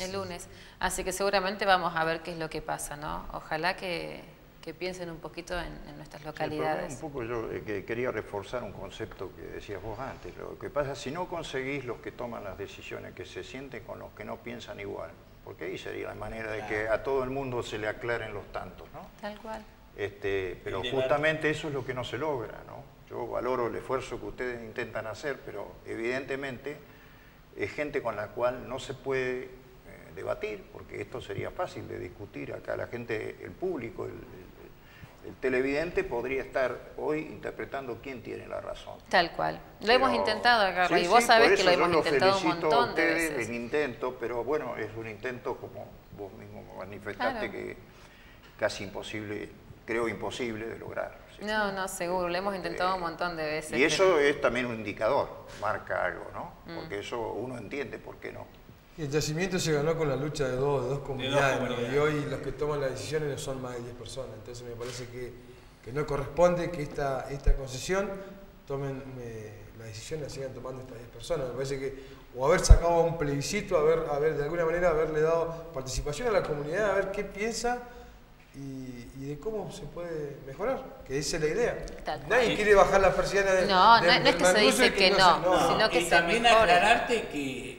el lunes. Así que seguramente vamos a ver qué es lo que pasa, ¿no? Ojalá que que piensen un poquito en, nuestras localidades. un poco yo eh, quería reforzar un concepto que decías vos antes. Lo que pasa, si no conseguís los que toman las decisiones, que se sienten con los que no piensan igual, porque ahí sería la manera de que a todo el mundo se le aclaren los tantos, ¿no? Tal cual. Este, pero justamente eso es lo que no se logra, ¿no? Yo valoro el esfuerzo que ustedes intentan hacer, pero evidentemente es gente con la cual no se puede eh, debatir, porque esto sería fácil de discutir acá la gente, el público, el, el televidente podría estar hoy interpretando quién tiene la razón. Tal cual. Lo hemos intentado, acá, y vos sabés que lo hemos intentado un montón de veces. el intento, pero bueno, es un intento, como vos mismo manifestaste, que casi imposible, creo imposible de lograr. No, no, seguro, lo hemos intentado un montón de veces. Y eso es también un indicador, marca algo, ¿no? Mm. Porque eso uno entiende por qué no. Y el yacimiento se ganó con la lucha de dos, de dos comunidades, y hoy los que toman las decisiones no son más de 10 personas. Entonces me parece que, que no corresponde que esta, esta concesión tomen eh, la decisión y la sigan tomando estas 10 personas. Me parece que o haber sacado un plebiscito, haber, haber, de alguna manera haberle dado participación a la comunidad, a ver qué piensa y, de cómo se puede mejorar, que esa es la idea. Nadie quiere bajar la persiana de No, no, es que se dice que, no, sino que y también aclararte que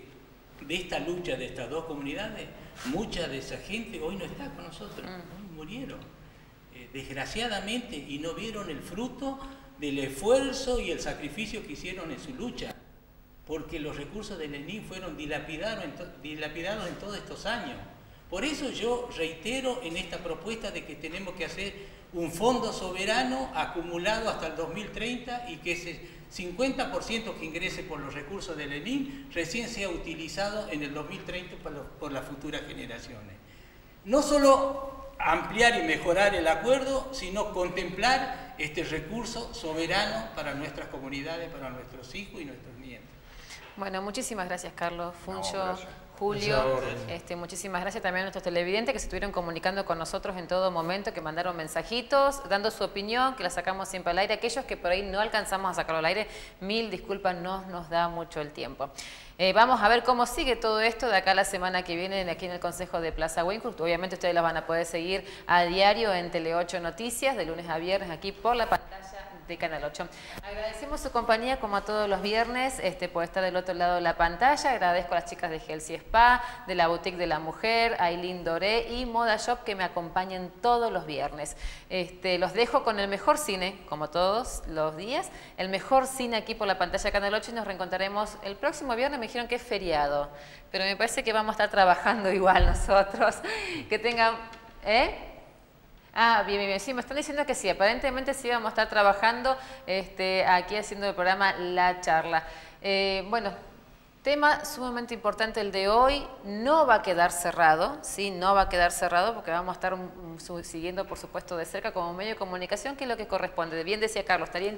de esta lucha de estas dos comunidades, mucha de esa gente hoy no está con nosotros, hoy murieron, eh, desgraciadamente, y no vieron el fruto del esfuerzo y el sacrificio que hicieron en su lucha, porque los recursos de Lenin fueron dilapidados en, dilapidados en todos estos años. Por eso yo reitero en esta propuesta de que tenemos que hacer un fondo soberano acumulado hasta el 2030 y que ese 50% que ingrese por los recursos de Lenin recién sea utilizado en el 2030 por, las futuras generaciones. No solo ampliar y mejorar el acuerdo, sino contemplar este recurso soberano para nuestras comunidades, para nuestros hijos y nuestros nietos. Bueno, muchísimas gracias Carlos Funcho. Julio, este, muchísimas gracias también a nuestros televidentes que se estuvieron comunicando con nosotros en todo momento, que mandaron mensajitos, dando su opinión, que la sacamos siempre al aire. Aquellos que por ahí no alcanzamos a sacarlo al aire, mil disculpas, no nos da mucho el tiempo. Eh, vamos a ver cómo sigue todo esto de acá la semana que viene aquí en el Consejo de Plaza Wincroft. Obviamente ustedes las van a poder seguir a diario en Tele 8 Noticias, de lunes a viernes aquí por la pantalla de Canal 8. Agradecemos su compañía como a todos los viernes este, por estar del otro lado de la pantalla. Agradezco a las chicas de Helsi Spa, de la Boutique de la Mujer, Aileen Doré y Moda Shop que me acompañan todos los viernes. Este, los dejo con el mejor cine, como todos los días, el mejor cine aquí por la pantalla Canal 8 y nos reencontraremos el próximo viernes. Me dijeron que es feriado, pero me parece que vamos a estar trabajando igual nosotros. Que tengan... ¿Eh? Ah, bien, bien, Sí, me están diciendo que sí. Aparentemente sí vamos a estar trabajando este, aquí haciendo el programa La Charla. Eh, bueno, tema sumamente importante el de hoy. No va a quedar cerrado, ¿sí? No va a quedar cerrado porque vamos a estar siguiendo, por supuesto, de cerca como medio de comunicación, que es lo que corresponde. Bien decía Carlos, estaría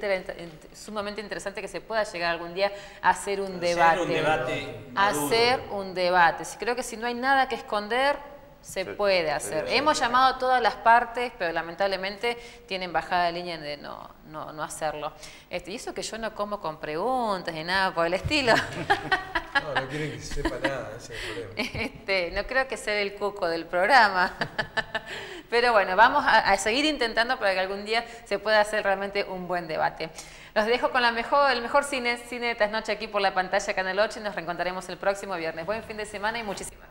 sumamente interesante que se pueda llegar algún día a hacer un debate. Hacer un debate. Hacer un debate. Creo que si no hay nada que esconder, se puede hacer. Hemos llamado a todas las partes, pero lamentablemente tienen bajada de línea de no, no, no hacerlo. Este, y eso que yo no como con preguntas ni nada por el estilo. No, no quieren que sepa nada, ese es el problema. Este, no creo que sea el cuco del programa. Pero bueno, vamos a, seguir intentando para que algún día se pueda hacer realmente un buen debate. Los dejo con la mejor, el mejor cine, cine de esta noche aquí por la pantalla Canal 8 y nos reencontraremos el próximo viernes. Buen fin de semana y muchísimas